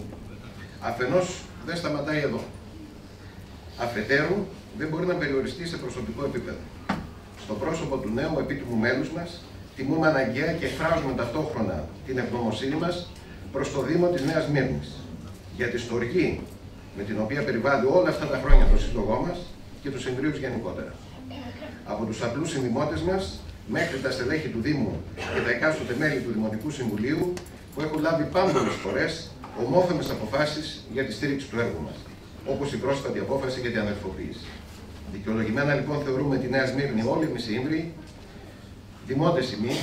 αφενός δεν σταματάει εδώ. Αφετέρου, δεν μπορεί να περιοριστεί σε προσωπικό επίπεδο. Στο πρόσωπο του νέου επίτιμου μέλους μας, τιμούμε αναγκαία και εκφράζουμε ταυτόχρονα την ευγνωμοσύνη μας προς το Δήμο της Νέας Μύρνης για τη στοργή με την οποία περιβάλλει όλα αυτά τα χρόνια το σύλλογό μας και τους εγκρίου γενικότερα. Από τους απλούς συνδημότες μας μέχρι τα στελέχη του Δήμου και τα εκάστοτε μέλη του Δημοτικού Συμβουλίου που έχουν λάβει πάντοτε φορές ομόφωνες αποφάσεις για τη στήριξη του έργου μας, όπως η πρόσφατη απόφαση για την αδερφοποίηση. Δικαιολογημένα λοιπόν θεωρούμε τη Νέα Σμύρνη όλοι εμεί οι Ήμβροι, δημότες ημί,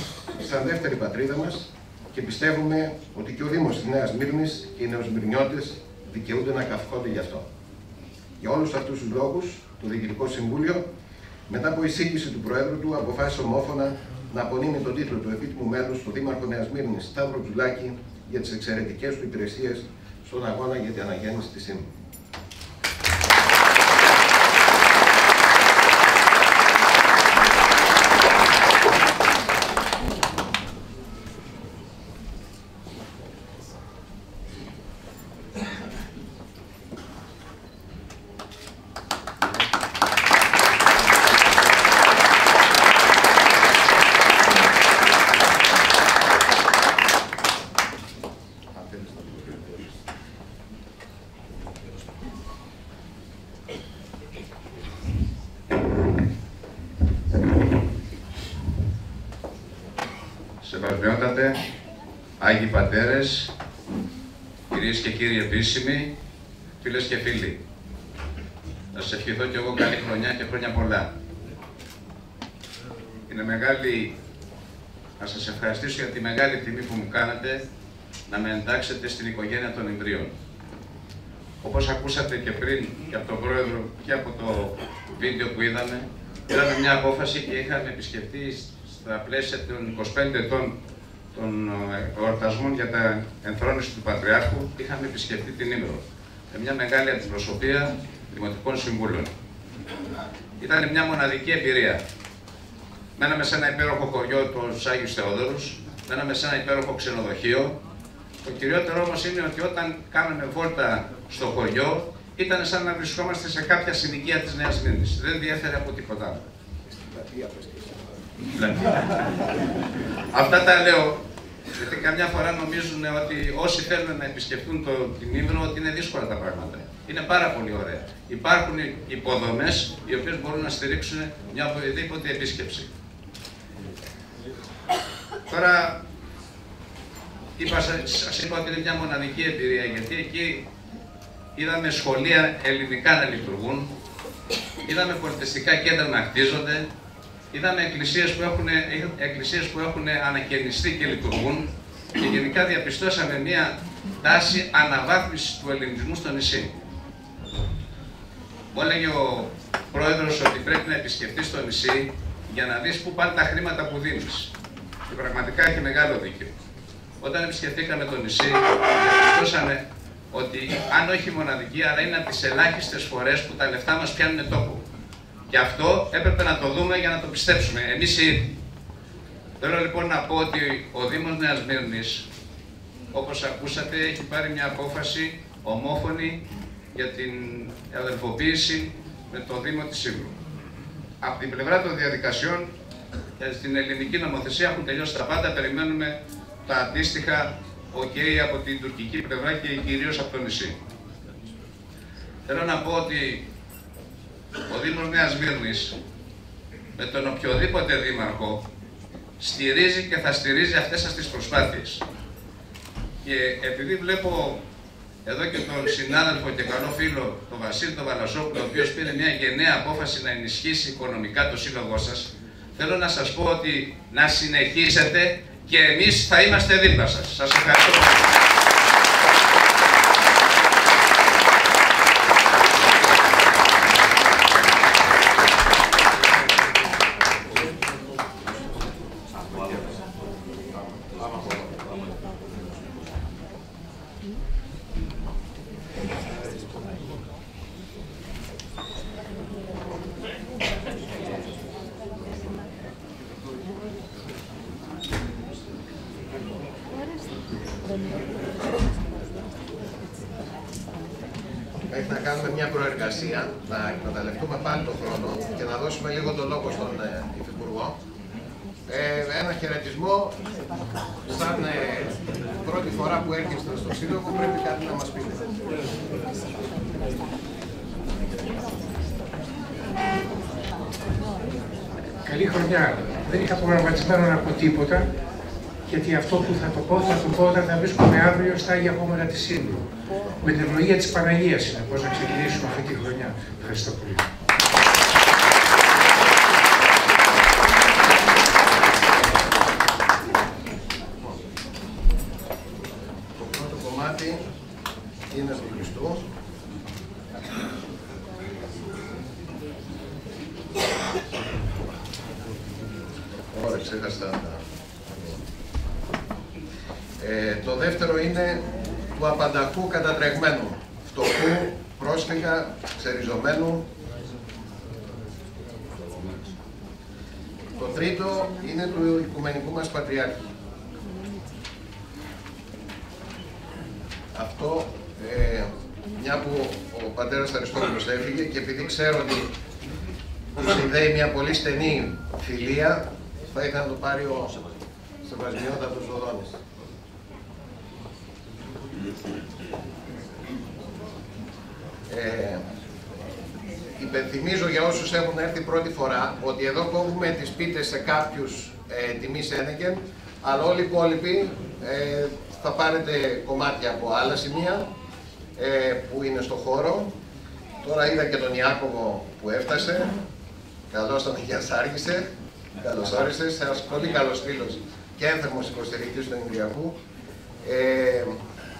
σαν δεύτερη πατρίδα μας και πιστεύουμε ότι και ο Δήμος της Νέας Μύρνη και οι νεοσμυρνιώτες δικαιούνται να καυχόνται γι' αυτό. Για όλους αυτούς τους λόγους, το Διοικητικό Συμβούλιο, μετά από εισήγηση του Προέδρου του, αποφάσισε ομόφωνα να απονείμει τον τίτλο του επίτιμου μέλους του Δήμαρχο Νέας Μύρνη Σταύρο Τζουλάκη για τις εξαιρετικές του υπηρεσίες στον αγώνα για την αναγέννηση της ΣΥΜ. Επίσημοι, φίλες και φίλοι. Να σας ευχηθώ και εγώ καλή χρονιά και χρόνια πολλά. Είναι μεγάλη να σας ευχαριστήσω για τη μεγάλη τιμή που μου κάνατε να με εντάξετε στην οικογένεια των Ιμβρίων. Όπως ακούσατε και πριν και από τον Πρόεδρο και από το βίντεο που είδαμε, πήραμε μια απόφαση και είχαμε επισκεφτεί στα πλαίσια των 25 ετών των ε, εορτασμών για τα ενθρόνηση του Πατριάρχου, είχαμε επισκεφτεί την Ήμρο με μια μεγάλη αντιπροσωπεία δημοτικών συμβούλων. Ήταν μια μοναδική εμπειρία. Μέναμε σε ένα υπέροχο χωριό, του Άγιους Θεόδωρους, μέναμε σε ένα υπέροχο ξενοδοχείο. Το κυριότερο όμως είναι ότι όταν κάναμε βόλτα στο χωριό, ήταν σαν να βρισκόμαστε σε κάποια συνοικία της Νέας Μήνης. Δεν διέφερε από τίποτα άλλο. Αυτά τα λέω γιατί καμιά φορά νομίζουν ότι όσοι θέλουν να επισκεφτούν το, την Ήμβρο ότι είναι δύσκολα τα πράγματα. Είναι πάρα πολύ ωραία. Υπάρχουν υποδομές οι οποίες μπορούν να στηρίξουν μια οποιαδήποτε επίσκεψη. Τώρα, είπα, σας είπα ότι είναι μια μοναδική εμπειρία, γιατί εκεί είδαμε σχολεία ελληνικά να λειτουργούν, είδαμε πολιτιστικά κέντρα να χτίζονται, είδαμε εκκλησίες που έχουν, εκκλησίες που έχουν ανακαινιστεί και λειτουργούν και γενικά διαπιστώσαμε μια τάση αναβάθμισης του ελληνισμού στο νησί. Μου έλεγε ο πρόεδρος ότι πρέπει να επισκεφτείς το νησί για να δεις πού πάνε τα χρήματα που δίνεις. Και πραγματικά έχει μεγάλο δίκιο. Όταν επισκεφτήκαμε το νησί, διαπιστώσαμε ότι αν όχι μοναδική, αλλά είναι από τις ελάχιστες φορές που τα λεφτά μας πιάνουν τόπο. Και αυτό έπρεπε να το δούμε για να το πιστέψουμε, εμείς οι ίδιοι. Θέλω λοιπόν να πω ότι ο Δήμος Νέας Μύρνης, όπως ακούσατε, έχει πάρει μια απόφαση ομόφωνη για την αδελφοποίηση με το Δήμο της Σύμβρου. Από την πλευρά των διαδικασιών, στην ελληνική νομοθεσία έχουν τελειώσει τα πάντα, περιμένουμε τα αντίστοιχα OK από την τουρκική πλευρά και κυρίως από το νησί. Θέλω να πω ότι ο Δήμος Νέας Μύρνης με τον οποιοδήποτε δήμαρχο στηρίζει και θα στηρίζει αυτές σας τις προσπάθειες. Και επειδή βλέπω εδώ και τον συνάδελφο και καλό φίλο, τον Βασίλη τον Βαλασόπουλο, ο οποίος πήρε μια γενναία απόφαση να ενισχύσει οικονομικά το σύλλογό σας, θέλω να σας πω ότι να συνεχίσετε και εμείς θα είμαστε δίπλα σας. Σας ευχαριστώ. Έχει να κάνουμε μια προεργασία, να εκμεταλλευτούμε πάλι τον χρόνο και να δώσουμε λίγο το λόγο στον ε, Υφυπουργό. Ε, ένα χαιρετισμό, σαν ε, πρώτη φορά που έρχεστε στο Σύλλογο, πρέπει κάτι να μας πείτε. Καλή χρονιά. Δεν είχα προγραμματισμένο να πω τίποτα, γιατί αυτό που θα το πω, θα το πω όταν θα βρίσκομαι αύριο στα Άγια Χώμερα της Σύμβρου. Με την ευλογία της Παναγίας είναι πώς να ξεκινήσουμε αυτή τη χρονιά. Ευχαριστώ πολύ. Το πρώτο κομμάτι είναι του Χριστού. Ωραία, ξέχασα τα... Ε, το δεύτερο είναι του απανταχού κατατρεγμένου, φτωχού, πρόσφυγα, ξεριζωμένου. Το τρίτο είναι του Οικουμενικού μας Πατριάρχη. Αυτό, ε, μια που ο πατέρας Αριστόπουλος έφυγε και επειδή ξέρω ότι του συνδέει μια πολύ στενή φιλία, θα ήθελα να το πάρει ο Σεβασμιότατος Δοδόνης. Ε, υπενθυμίζω για όσους έχουν έρθει πρώτη φορά ότι εδώ κόβουμε τις πίτες σε κάποιους ε, τιμή Σένεκεν, αλλά όλοι οι υπόλοιποι ε, θα πάρετε κομμάτια από άλλα σημεία ε, που είναι στο χώρο. Τώρα είδα και τον Ιάκωβο που έφτασε. Καλώς τον Αγίας άργησε. Καλώς όρισες. Ένας πολύ καλός φίλος και ένθερμος υποστηρικτής του Ινδιακού. Ε,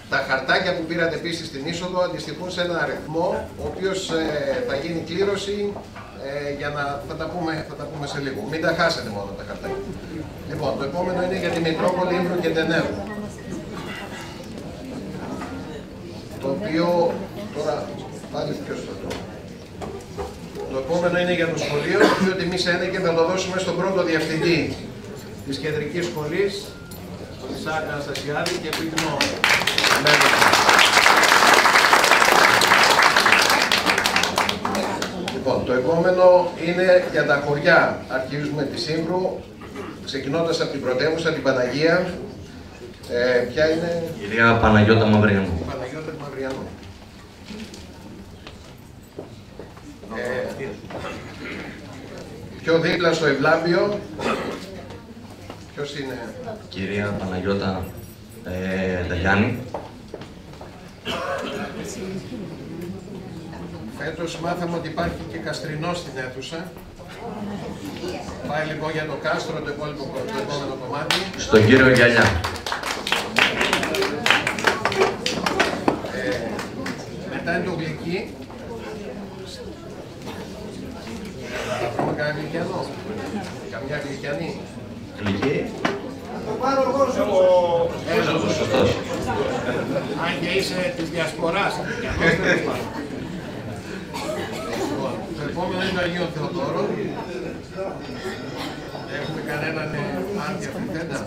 τα χαρτάκια που πήρατε επίσης στην είσοδο αντιστοιχούν σε ένα αριθμό, ο οποίος ε, θα γίνει κλήρωση ε, για να θα τα, πούμε, θα τα πούμε σε λίγο. Μην τα χάσετε μόνο τα χαρτάκια. Λοιπόν, το επόμενο είναι για τη Μητρόπολη Ήμρου και Τενέου. Το οποίο τώρα πάλι ποιος θα το. Το επόμενο είναι για το σχολείο, το οποίο τιμή και θα το δώσουμε στον πρώτο διευθυντή της κεντρικής σχολής, τον Ισάκ Αναστασιάδη και επίτιμο μέλος. Λοιπόν, το επόμενο είναι για τα χωριά. Αρχίζουμε τη Σύμβρου, ξεκινώντας από την πρωτεύουσα, την Παναγία. Ε, ποια είναι... Κυρία Παναγιώτα Μαυριανού. Παναγιώτα Μαυριανού. Ε, πιο δίπλα στο Ευλάμπιο, ποιος είναι... Κυρία Παναγιώτα ε, Δαγιάννη. Φέτος μάθαμε ότι υπάρχει και καστρινό στην αίθουσα. Πάει λοιπόν για το κάστρο το, επόμενο, το επόμενο κομμάτι. Στον κύριο Γυαλιά. Ε, μετά είναι το γλυκί. Θα βρούμε κανένα γλυκιανό. Καμιά γλυκιανή. Γλυκή. Έλα, Σωστός. Αν και είσαι της διασποράς. Λοιπόν, Το επόμενο είναι το Αγίο Θεοδόρο. Έχουμε κανέναν ε, άρτια φρυθέντα.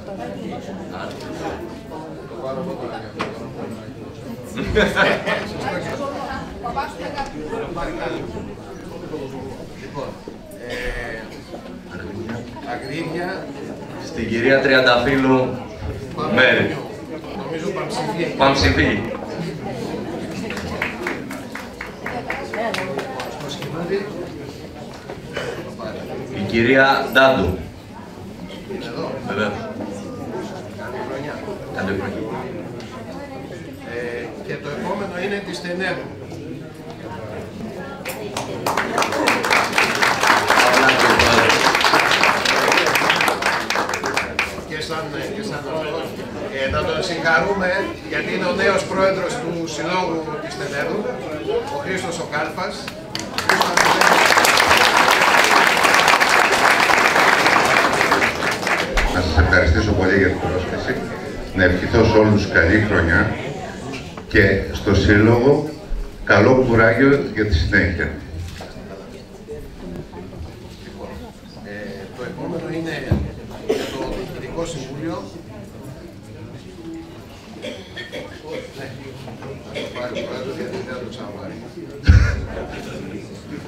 Το βάλω εγώ το Αγίο Θεοδόρο. Σωστό και αυτό. Πάρει κάτι. Λοιπόν, ε, Αγρίδια, Στην κυρία Τριανταφύλου Μέρη. νομίζω Παμψηφία. Παμψηφή. Στο σκηνούδι. Το πάρει. Η κυρία Ντάντου. Είναι εδώ. Βεβαίως. Καλή χρονιά. Καλή χρονιά. Ε, και το επόμενο είναι της Στενέδου. Και σαν, και σαν αυτός. Ε, να τον συγχαρούμε γιατί είναι ο νέος πρόεδρος του Συλλόγου της Στενέδου, ο Χρήστος ο Κάλφας. Να σας ευχαριστήσω πολύ για την πρόσκληση. Να ευχηθώ σε όλους καλή χρονιά και στο Σύλλογο καλό κουράγιο για τη συνέχεια. Ε, το επόμενο είναι για το Διοικητικό Συμβούλιο. Ναι, θα το πάρει ο Πρόεδρος γιατί δεν θα το ξαναπάρει.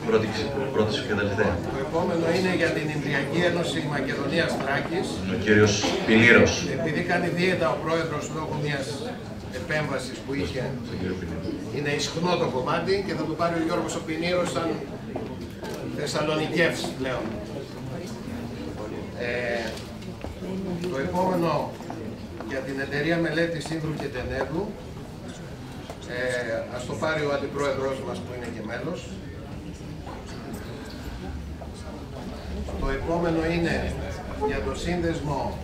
Πρώτη, πρώτη και τελευταία. Το επόμενο είναι για την Ιμπριακή Ένωση Μακεδονίας Θράκης. Ο κύριος Πινήρος. Επειδή κάνει δίαιτα ο πρόεδρος λόγω μιας επέμβασης που είχε, είναι ισχνό το κομμάτι και θα το πάρει ο Γιώργος ο Πινήρος σαν Θεσσαλονικεύς πλέον. Ε, το επόμενο για την εταιρεία μελέτη Σύνδρου και Τενέδου. Ε, ας το πάρει ο αντιπρόεδρος μας που είναι και μέλος. Το επόμενο είναι για το σύνδεσμο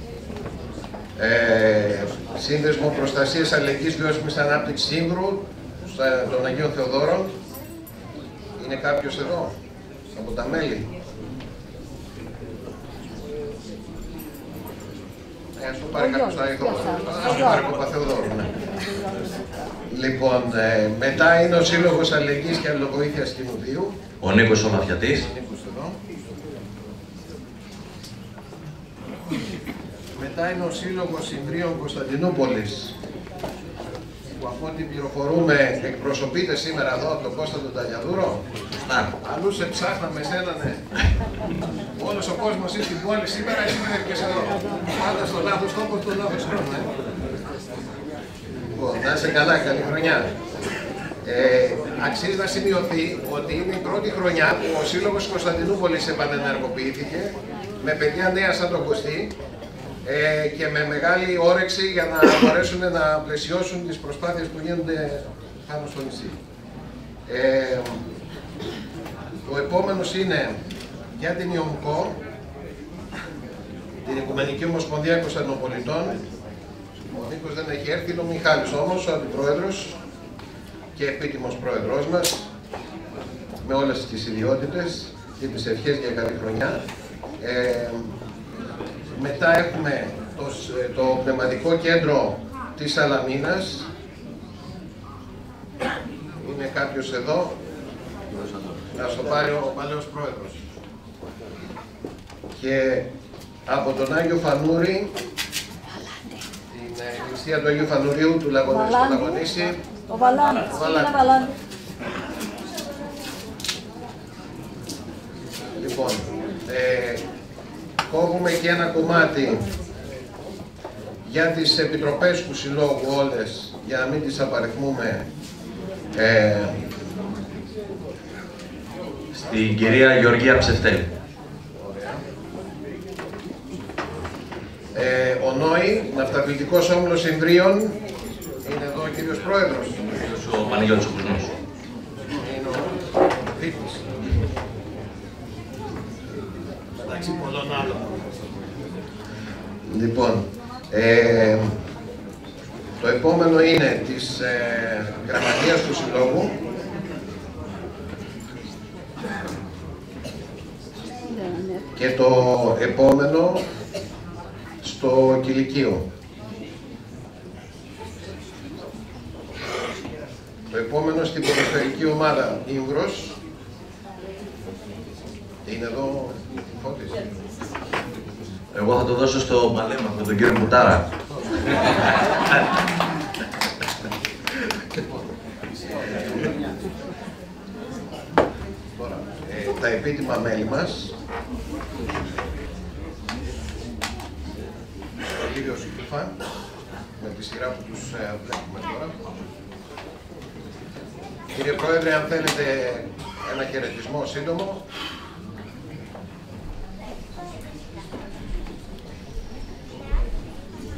ε, Σύνδεσμο Προστασίας Αλληλεγγύης Βιώσιμης Ανάπτυξης Σύμβρου στα- των Αγίων Θεοδόρων. Είναι κάποιος εδώ, από τα μέλη; Ε, ας το πάρει κάποιος θα εδώ. Ας το πάρει ο Παπαθεοδόρου, ναι. Λοιπόν, ε, μετά είναι ο Σύλλογος Αλληλεγγύης και Αλληλοβοήθειας Κοινουδίου. Ο Νίκος ο Λαφιατής. Ο Νίκος εδώ. Μετά είναι ο Σύλλογος Ινδρίων Κωνσταντινούπολης που από ό,τι πληροφορούμε εκπροσωπείται σήμερα εδώ από τον Κώστα τον Ταλιαδούρο. Να, Αλλού σε ψάχναμε, εσένα ναι. Όλος ο κόσμος είναι στην πόλη σήμερα, εσύ δεν έρχεσαι εδώ. Πάντα στο λάθος τόπο, στο λάθος χρόνο. Ε. Λοιπόν, να είσαι καλά, καλή χρονιά. Ε, αξίζει να σημειωθεί ότι είναι η πρώτη χρονιά που ο Σύλλογος Κωνσταντινούπολης επανενεργοποιήθηκε με παιδιά νέα σαν τον Κωστή ε, και με μεγάλη όρεξη για να μπορέσουν να πλαισιώσουν τις προσπάθειες που γίνονται πάνω στο νησί. Ε, το επόμενος είναι για την Ιωμκό, την Οικουμενική Ομοσπονδία Κωνσταντινοπολιτών. Ο Νίκος δεν έχει έρθει, είναι ο Μιχάλης όμως, ο αντιπρόεδρος και επίτιμος πρόεδρός μας, με όλες τις ιδιότητες. και τις ευχές για καλή χρονιά. Ε, μετά έχουμε το, το πνευματικό κέντρο της Σαλαμίνας. Είναι κάποιος εδώ. Να στο πάρει ο παλαιός πρόεδρος. Και από τον Άγιο Φανούρη, την εκκλησία του Αγίου Φανουρίου του Λαγωνίση, ο Βαλάντη. Βαλάντη. Λοιπόν, ε, κόβουμε και ένα κομμάτι για τις επιτροπές του Συλλόγου όλες, για να μην τις απαριθμούμε. Ε, Στην κυρία Γεωργία Ψευτέλη. Ε, ο ΝΟΗ, Ναυταπλητικός Όμιλος Ιμβρίων, είναι εδώ ο κύριος Πρόεδρος. Ο Παναγιώτης ο Κουσνός. Είναι ο Δίτης. Εντάξει, πολλών άλλων. Λοιπόν, ε, το επόμενο είναι της ε, γραμματείας του Συλλόγου. Και το επόμενο στο Κηλικείο. Το επόμενο στην ποδοσφαιρική ομάδα Ήμβρος. Είναι εδώ Φώτης. Εγώ θα το δώσω στο Παλέμα με τον κύριο Μπουτάρα. Τώρα, ε, τα επίτιμα μέλη μας. Ο κύριος Κούφα, με τη σειρά που τους ε, βλέπουμε τώρα. Κύριε Πρόεδρε, αν θέλετε ένα χαιρετισμό σύντομο. Θα το φέρω λίγο στο ανάστημα. Το έφερα στο ανάστημα. Καλή σας μέρα. Χρόνια πολλά. Είμαι για μια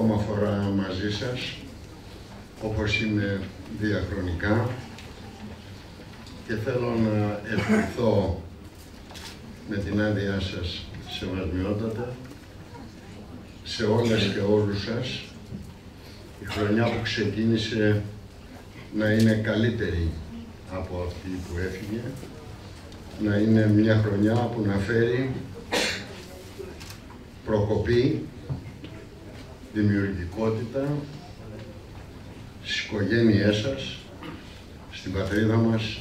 ακόμα φορά μαζί σας, όπως είμαι διαχρονικά και θέλω να ευχηθώ με την άδειά σας σεβασμιότατα σε όλες και όλους σας η χρονιά που ξεκίνησε να είναι καλύτερη από αυτή που έφυγε να είναι μια χρονιά που να φέρει προκοπή, δημιουργικότητα στις οικογένειές σας, στην πατρίδα μας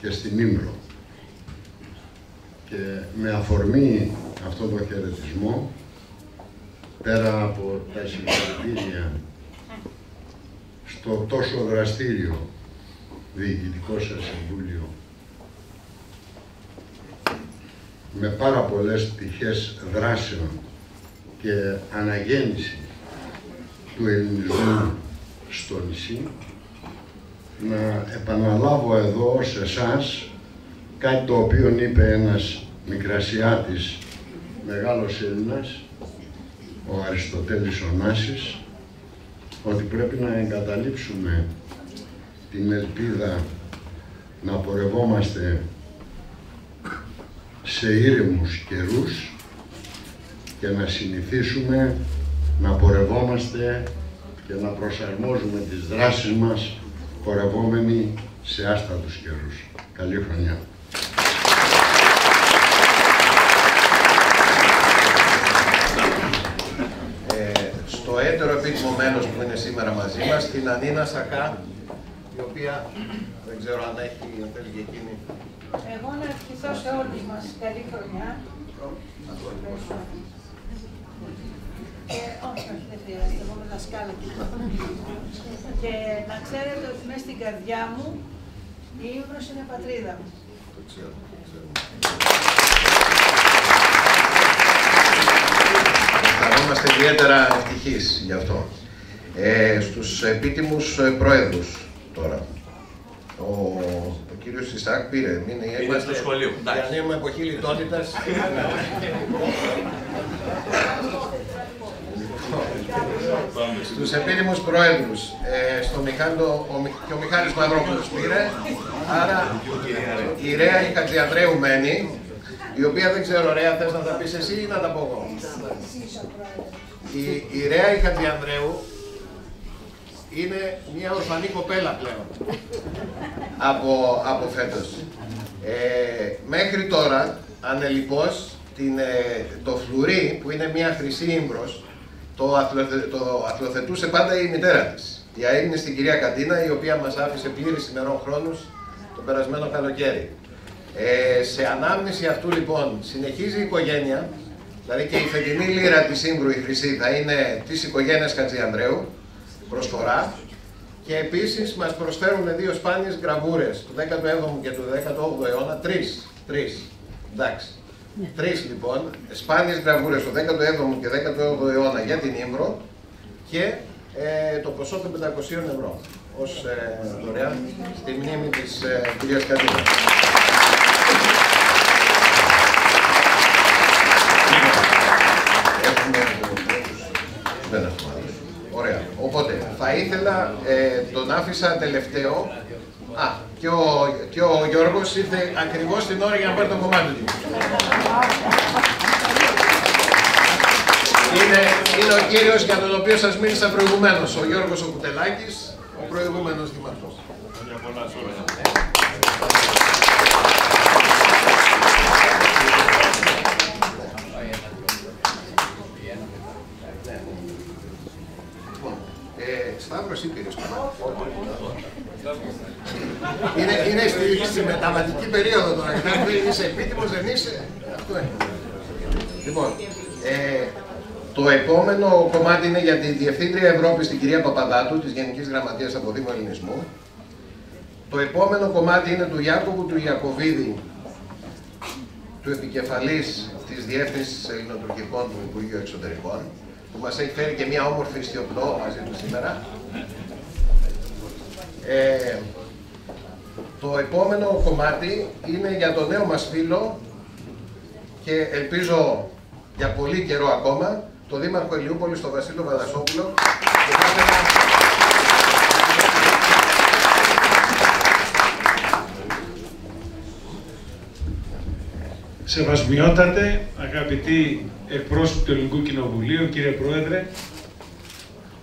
και στην Ήμρο. Και με αφορμή αυτό το χαιρετισμό, πέρα από τα συγχαρητήρια στο τόσο δραστήριο διοικητικό σας συμβούλιο, με πάρα πολλές πτυχές δράσεων και αναγέννηση του ελληνισμού στο νησί, να επαναλάβω εδώ σε εσάς κάτι το οποίο είπε ένας Μικρασιάτης, μεγάλος Έλληνας, ο Αριστοτέλης Ωνάσης, ότι πρέπει να εγκαταλείψουμε την ελπίδα να πορευόμαστε σε ήρεμους καιρούς και να συνηθίσουμε να πορευόμαστε και να προσαρμόζουμε τις δράσεις μας πορευόμενοι σε άστατους καιρούς. Καλή χρονιά. Ε, στο έτερο επίτιμο μέλος που είναι σήμερα μαζί μας, την Ανίνα Σακά, η οποία δεν ξέρω αν έχει, αν θέλει και εκείνη. Εγώ να ευχηθώ σε όλους μας καλή χρονιά. Ε, όχι, όχι, δεν χρειάζεται. Εγώ είμαι δασκάλα και Και να ξέρετε ότι μέσα στην καρδιά μου η Ήμβρος είναι πατρίδα μου. Το ξέρω, το ξέρω. Αισθανόμαστε ιδιαίτερα ευτυχείς γι' αυτό. Ε, στους επίτιμους ε, πρόεδρους τώρα. Ο, ο κύριος Ισάκ πήρε. Μην Πήρε στο σχολείο, εντάξει. Διανύουμε εποχή λιτότητας. <laughs> στους επίδημους πρόεδρους, ε, στο Μιχάλο, ο, και ο Μιχάλης Μαυρόπουλος πήρε, άρα η Ρέα η Χατζιανδρέου μένει, η οποία δεν ξέρω, Ρέα, θες να τα πεις εσύ ή να τα πω εγώ; Η, η Ρέα η Χατζιανδρέου είναι μια ορφανή κοπέλα πλέον από, από φέτος. Ε, μέχρι τώρα, ανελιπώς, την, ε, το φλουρί, που είναι μια χρυσή ύμπρος, το, αθλοθε, το αθλοθετούσε πάντα η μητέρα της. Η αείμνη στην κυρία Καντίνα, η οποία μας άφησε πλήρης ημερών χρόνους το περασμένο καλοκαίρι. Ε, σε ανάμνηση αυτού λοιπόν συνεχίζει η οικογένεια, δηλαδή και η φετινή λίρα της Σύμπρου, η χρυσή, θα είναι της οικογένειας Χατζιανδρέου, προσφορά, και επίσης μας προσφέρουν δύο σπάνιες γραβούρες του 17ου και του 18ου αιώνα, τρεις, τρεις, εντάξει. Τρεις λοιπόν, σπάνιες γραβούρες του 17ο και 18ο αιώνα για την Ήμβρο και ε, το ποσό των 500 ευρώ ως ε, δωρεάν στη μνήμη της ε, κυρίας Κατίνας. Δεν έχουμε άλλους. Ωραία. Οπότε, θα ήθελα, ε, τον άφησα τελευταίο. Α, και ο, και ο Γιώργος ήρθε ακριβώς την ώρα για να πάρει το κομμάτι του. Είναι, είναι ο κύριος για τον οποίο σας μίλησα προηγουμένως, ο Γιώργος ο Κουτελάκης, ο προηγούμενος δημαρχός. Ε, Σταύρος ή κύριος είναι, είναι στη, στη μεταβατική περίοδο τώρα. Δηλαδή είσαι επίτιμος, δεν είσαι. Αυτό είναι. Λοιπόν, ε, το επόμενο κομμάτι είναι για τη Διευθύντρια Ευρώπης την κυρία Παπαδάτου, της Γενικής Γραμματείας από Δήμο Ελληνισμού. Το επόμενο κομμάτι είναι του Ιάκωβου του Ιακωβίδη, του επικεφαλής της Διεύθυνσης Ελληνοτουρκικών του Υπουργείου Εξωτερικών, που μας έχει φέρει και μια όμορφη ιστιοπλό μαζί του σήμερα. Ε, το επόμενο κομμάτι είναι για το νέο μας φίλο και ελπίζω για πολύ καιρό ακόμα, το Δήμαρχο Ηλιούπολης, τον Βασίλειο Βαδασόπουλο. Σεβασμιότατε, αγαπητοί εκπρόσωποι του Ελληνικού Κοινοβουλίου, κύριε Πρόεδρε,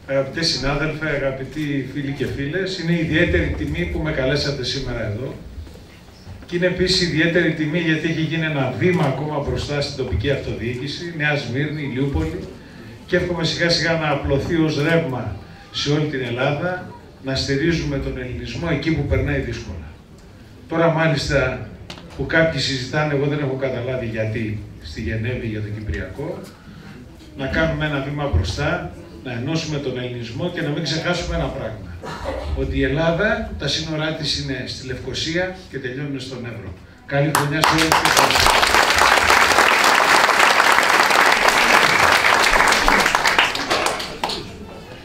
αγαπητές συνάδελφοι, αγαπητοί φίλοι και φίλες, είναι ιδιαίτερη τιμή που με καλέσατε σήμερα εδώ. Και είναι επίσης ιδιαίτερη τιμή γιατί έχει γίνει ένα βήμα ακόμα μπροστά στην τοπική αυτοδιοίκηση, Νέα Σμύρνη, Ηλιούπολη, και εύχομαι σιγά σιγά να απλωθεί ως ρεύμα σε όλη την Ελλάδα, να στηρίζουμε τον ελληνισμό εκεί που περνάει δύσκολα. Τώρα μάλιστα που κάποιοι συζητάνε, εγώ δεν έχω καταλάβει γιατί, στη Γενέβη για το Κυπριακό, να κάνουμε ένα βήμα μπροστά, να ενώσουμε τον ελληνισμό και να μην ξεχάσουμε ένα πράγμα. Ότι η Ελλάδα, τα σύνορά της είναι στη Λευκοσία και τελειώνουν στον Εύρο. Καλή χρονιά σε όλους και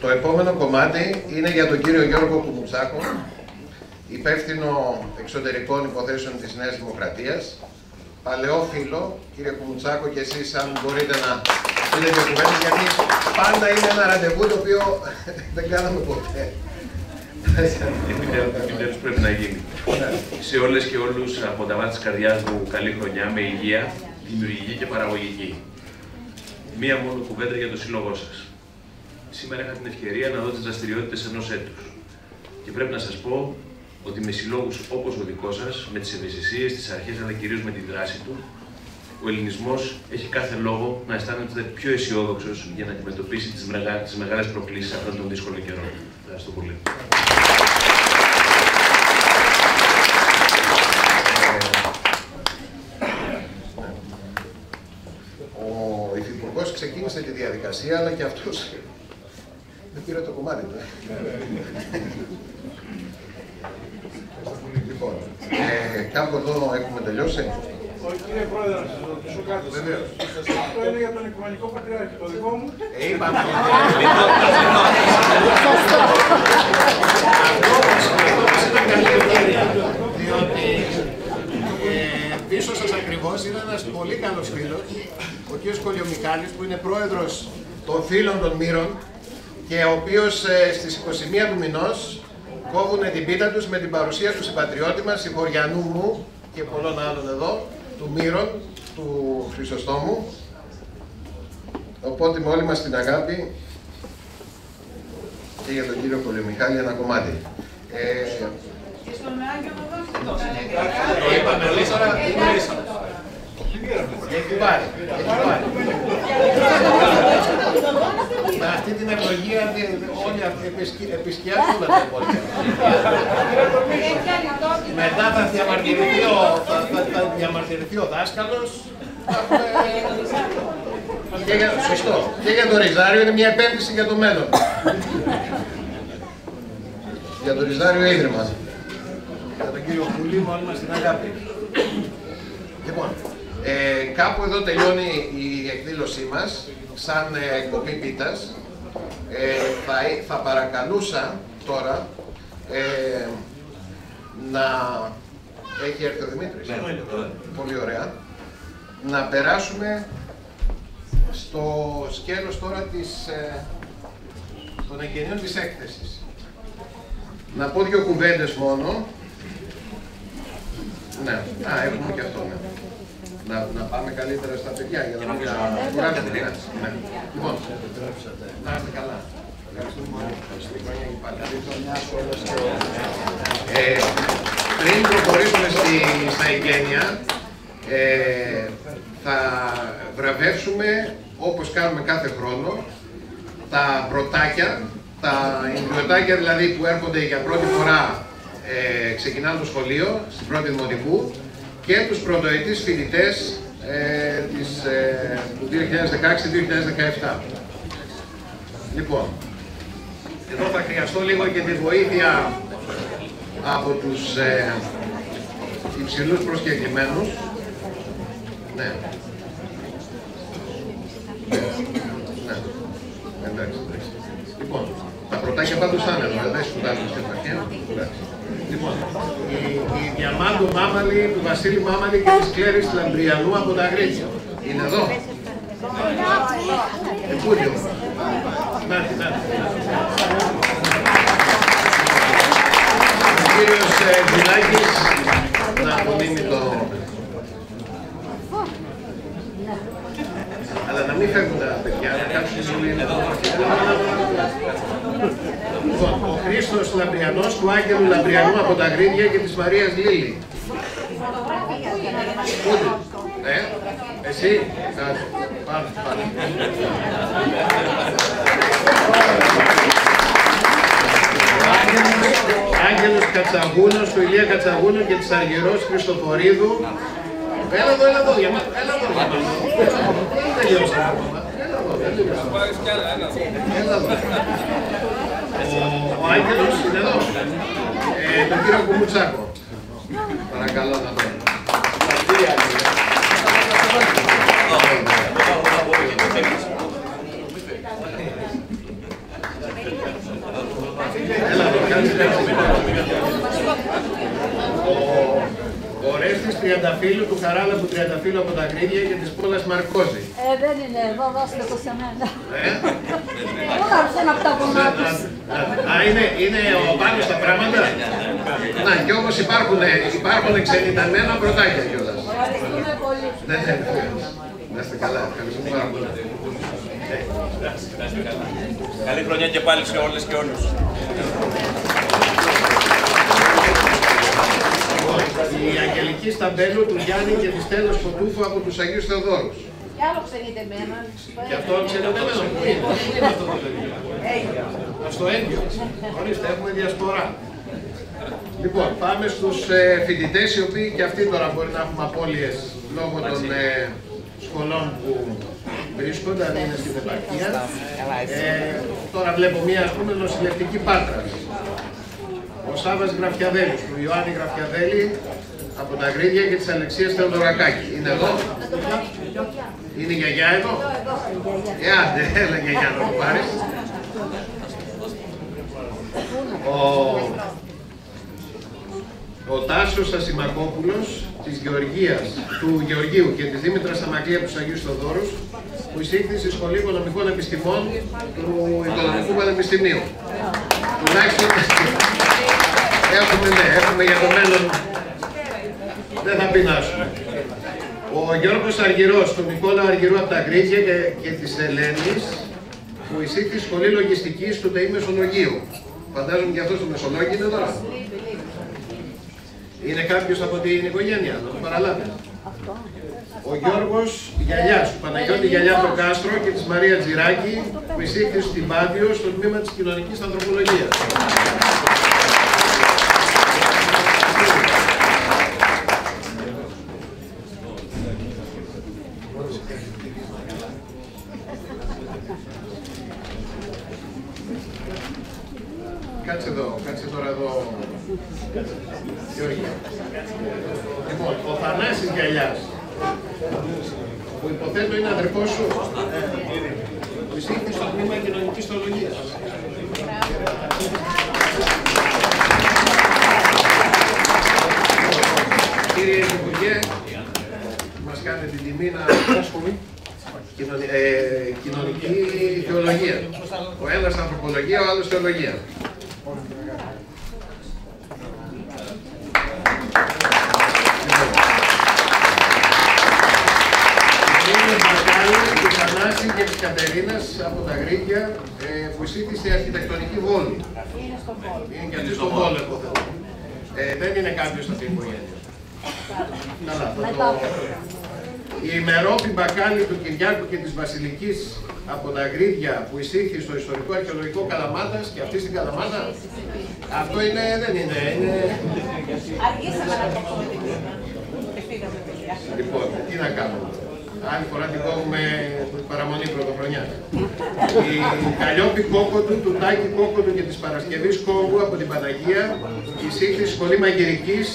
Το επόμενο κομμάτι είναι για τον κύριο Γιώργο Κουμουτσάκο, υπεύθυνο εξωτερικών υποθέσεων της Νέας Δημοκρατίας. Παλαιό φίλο, κύριε Κουμουτσάκο, και εσείς αν μπορείτε να πείτε δύο κουβέντες, γιατί πάντα είναι ένα ραντεβού το οποίο <laughs> δεν κάναμε ποτέ. Επιτέλους πρέπει να γίνει. Σε όλες και όλους από τα μάτια της καρδιάς μου καλή χρονιά, με υγεία, δημιουργική και παραγωγική. Μία μόνο κουβέντα για το σύλλογό σας. Σήμερα είχα την ευκαιρία να δω τις δραστηριότητες ενός έτους. Και πρέπει να σας πω ότι με συλλόγους όπως ο δικός σας, με τις ευαισθησίες, τις αρχές, αλλά κυρίως με τη δράση του, ο ελληνισμός έχει κάθε λόγο να αισθάνεται πιο αισιόδοξος για να αντιμετωπίσει τις, μεγα... τις μεγάλες προκλήσεις αυτών των δύσκολων καιρών. Ευχαριστώ πολύ. Ο Υφυπουργός ξεκίνησε τη διαδικασία, αλλά και αυτός δεν πήρε το κομμάτι του. ε. λοιπόν, ε, κάπου εδώ έχουμε τελειώσει. Όχι, κύριε Πρόεδρε, να σας ρωτήσω κάτι. Βεβαίως. Αυτό είναι για τον Οικουμενικό Πατριάρχη. Το δικό μου. Ε, είπαμε. Διότι ε, πίσω σας ακριβώς είναι ένας πολύ καλός φίλος, ο κ. Κολιομιχάλης, που είναι πρόεδρος των φίλων των Μύρων και ο οποίος ε, στις 21 του μηνός κόβουν την πίτα τους με την παρουσία του συμπατριώτη μας, Συγχωριανού μου και πολλών άλλων εδώ, του Μύρων, του Χρυσοστόμου. Οπότε με όλη μας την αγάπη και για τον κύριο Πολεμιχάλη ένα κομμάτι. Ε, Και στον Άγιο να δώσετε το το είπαμε τώρα, μιλήσαμε. Έχει πάρει, έχει πάρει. Με αυτή την ευλογία δι- όλοι αυτοί επισκι- επισκιάζουν όλα τα υπόλοιπα. Μετά θα διαμαρτυρηθεί ο, θα, θα, θα διαμαρτυρηθεί ο δάσκαλος. Θα έχουμε- Και για, σωστό. Και για το Ριζάριο είναι μια επένδυση για το μέλλον. για το Ριζάριο Ίδρυμα. Για τον κύριο Κουλή, με όλη μας την αγάπη. Λοιπόν, ε, κάπου εδώ τελειώνει η εκδήλωσή μας, σαν ε, εκπομπή πίτας. Ε, θα, θα παρακαλούσα τώρα ε, να... Έχει έρθει ο Δημήτρης. Πολύ ωραία. Να περάσουμε στο σκέλος τώρα της, ε, των εγγενείων της έκθεσης. Να πω δύο κουβέντες μόνο. Ναι, α, έχουμε και αυτό, ναι. Να, να πάμε καλύτερα στα παιδιά για να μην τα κουράσουμε. Ναι, ναι. Λοιπόν, να είστε καλά. Ευχαριστούμε πολύ. Ευχαριστώ χρόνια και πάλι. Καλή χρονιά σε όλες και όλους. Ε, πριν προχωρήσουμε στη, στα εγγένεια, ε, θα βραβεύσουμε, όπως κάνουμε κάθε χρόνο, τα πρωτάκια, τα ιδιωτάκια δηλαδή που έρχονται για πρώτη φορά ε, ξεκινάνε το σχολείο, στην πρώτη δημοτικού και τους πρωτοετής φοιτητές ε, της, ε, του 2016-2017. Λοιπόν, εδώ θα χρειαστώ λίγο και τη βοήθεια από τους ε, υψηλούς προσκεκλημένους. Ναι. Ναι. Εντάξει, εντάξει. Λοιπόν, τα πρωτάκια πάντως θα είναι εδώ, δεν σκουτάζουν στην αρχαία. Εντάξει. Λοιπόν, η, η Διαμάντου Μάμαλη, του Βασίλη Μάμαλη και της Κλέρης Λαμπριανού από τα Αγρίτια. Είναι εδώ; Ε, πού είναι όμως; Να, να. Ο κύριος ε, Τζιλάκης να απονείμει το... Αλλά να μην φεύγουν τα παιδιά, να κάτσουν όλοι εδώ. Λοιπόν, ο Χρήστος Λαμπριανός του Άγγελου Λαμπριανού από τα Γρίδια και της Μαρίας Λίλη. Πού ε, εσύ, κάτω, πάμε, πάμε. Άγγελος Κατσαγούνος, του Ηλία Κατσαγούνου και της Αργυρός Χριστοφορίδου. Έλα εδώ, έλα εδώ, για μας, έλα εδώ, για μας. Δεν τελειώσαμε ακόμα. Έλα εδώ, δεν τελειώσαμε. Έλα εδώ. Ο- Ο Άγγελος είναι εδώ. Ε, τον κύριο Κουμουτσάκο. Παρακαλώ να τον. Έλα εδώ, Ο Ρέστης Τριανταφύλου του Χαράλαμπου Τριανταφύλου από τα Γκρίδια και της Πόλας Μαρκόζη. Ε, δεν είναι εδώ, δώστε το σε μένα. Ε; Όλα έρθουν από τα βουνά τους; Α, είναι, είναι ο πάνω στα πράγματα; Να, και όμως υπάρχουν, υπάρχουν ξενιταμένα πρωτάκια κιόλας. Ευχαριστούμε πολύ. Ναι, ναι, ναι. Να είστε καλά, ευχαριστούμε πάρα πολύ. Καλή χρονιά και πάλι σε όλες και όλους. Η Αγγελική Σταμπέλου του Γιάννη και της Τέλος Φωτούφου από τους Αγίους Θεοδόρους. Κι άλλο ξενείτε εμένα. Και αυτό ξενιταμένο που είναι. Πού είναι αυτό το παιδί. Στο Έγκυο. Ορίστε, έχουμε διασπορά. Λοιπόν, πάμε στους ε, φοιτητές οι οποίοι και αυτοί τώρα μπορεί να έχουμε απώλειες λόγω των ε, σχολών που βρίσκονται, αν είναι στην επαρχία. Ε, τώρα βλέπω μία, ας πούμε, νοσηλευτική πάτρα. Ο Σάββας Γραφιαδέλης, του Ιωάννη Γραφιαδέλη, από τα Γρίδια και της Αλεξίας Θεοδωρακάκη. Είναι εδώ; Είναι η γιαγιά εδώ; Ε, άντε, έλα γιαγιά να το πάρεις. Ο, ο Τάσος Ασημακόπουλος της Γεωργίας, του Γεωργίου και της Δήμητρας Αμακλία από τους Αγίους Θοδόρους που εισήχθη στη Σχολή Οικονομικών Επιστημών του Οικονομικού Πανεπιστημίου. Τουλάχιστον έχουμε, ναι, έχουμε για το μέλλον, δεν θα πεινάσουμε. Ο Γιώργος Αργυρός, του Νικόλα Αργυρού από τα Γκρίτια και, και της Ελένης, που εισήχθη στη Σχολή Λογιστικής του ΤΕΗ Μεσολογίου. Φαντάζομαι και αυτός στο Μεσολόγιο είναι τώρα. Είναι κάποιος από την οικογένεια, να το παραλάβει. Ο Γιώργος Γιαλιάς, του Παναγιώτη Γιαλιά από το Κάστρο και της Μαρία Τζιράκη, που εισήχθη στην Πάντιο στο τμήμα της Κοινωνικής Ανθρωπολογίας. Κάτσε εδώ, κάτσε τώρα εδώ. Γιώργη. Λοιπόν, ο Θανάσης Γιαλιάς, που υποθέτω είναι αδερφός σου, που εισήχθη στο τμήμα κοινωνικής θεολογίας. Κύριε Υπουργέ, μας κάνετε την τιμή να ασχολεί κοινωνι, ε, κοινωνική θεολογία. Ο ένας ανθρωπολογία, ο άλλος θεολογία. Είναι Μπακάλι, του Θανάση και της Κατερίνας από τα Γρήγια ε, που εισήχθη στη αρχιτεκτονική Βόλη. Είναι στον πόλο. Είναι και αυτή στο Βόλο, υποθέτω. Ε, δεν είναι κάποιος από την οικογένεια. Καλά, θα Μετά. το... Η ημερόπη μπακάλι του Κυριάκου και της Βασιλικής από τα Γρίδια που εισήχθη στο ιστορικό αρχαιολογικό Καλαμάτας και αυτή στην Καλαμάτα; Αυτό είναι, δεν είναι, είναι... Αργήσαμε να το πούμε. Και φύγαμε παιδιά. Λοιπόν, τι να κάνουμε; Άλλη φορά την κόβουμε παραμονή πρωτοχρονιά. Η Καλλιόπη Κόκοτου, του Τάκη Κόκοτου και της Παρασκευής Κόγκου από την Παναγία εισήχθη στη Σχολή Μαγειρικής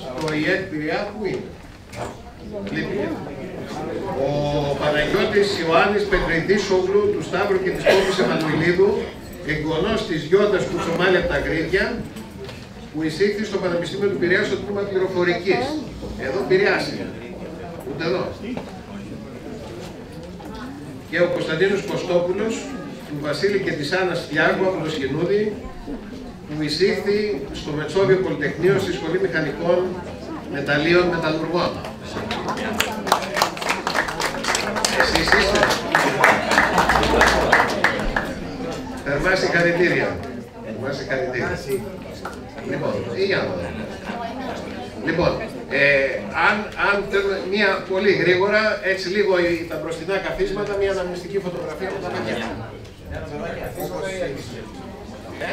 στο ΙΕΤ Πειραιά, πού είναι; Λείπει. Ο Παναγιώτης Ιωάννης Πετριδίσογλου του Σταύρου και της Κόμπης Εμμανουηλίδου, εγγονός της Γιώτας Κουτσομάλη από τα Γκρίδια, που εισήχθη στο Πανεπιστήμιο του Πειραιά στο τμήμα πληροφορικής. Εδώ Πειραιάς είναι. Ούτε εδώ. Και ο Κωνσταντίνος Κωστόπουλος, του Βασίλη και της Άννας Φιάγκου από το Σχοινούδι, που εισήχθη στο Μετσόβιο Πολυτεχνείο στη Σχολή Μηχανικών Μεταλλίων Μεταλλουργών. Εσείς είστε. Θερμά συγχαρητήρια. Θερμά συγχαρητήρια. Λοιπόν, ή για να δω. Λοιπόν, ε, αν, αν θέλουμε μία πολύ γρήγορα, έτσι λίγο η- τα μπροστινά καθίσματα, μία αναμνηστική φωτογραφία με τα παιδιά. Ε;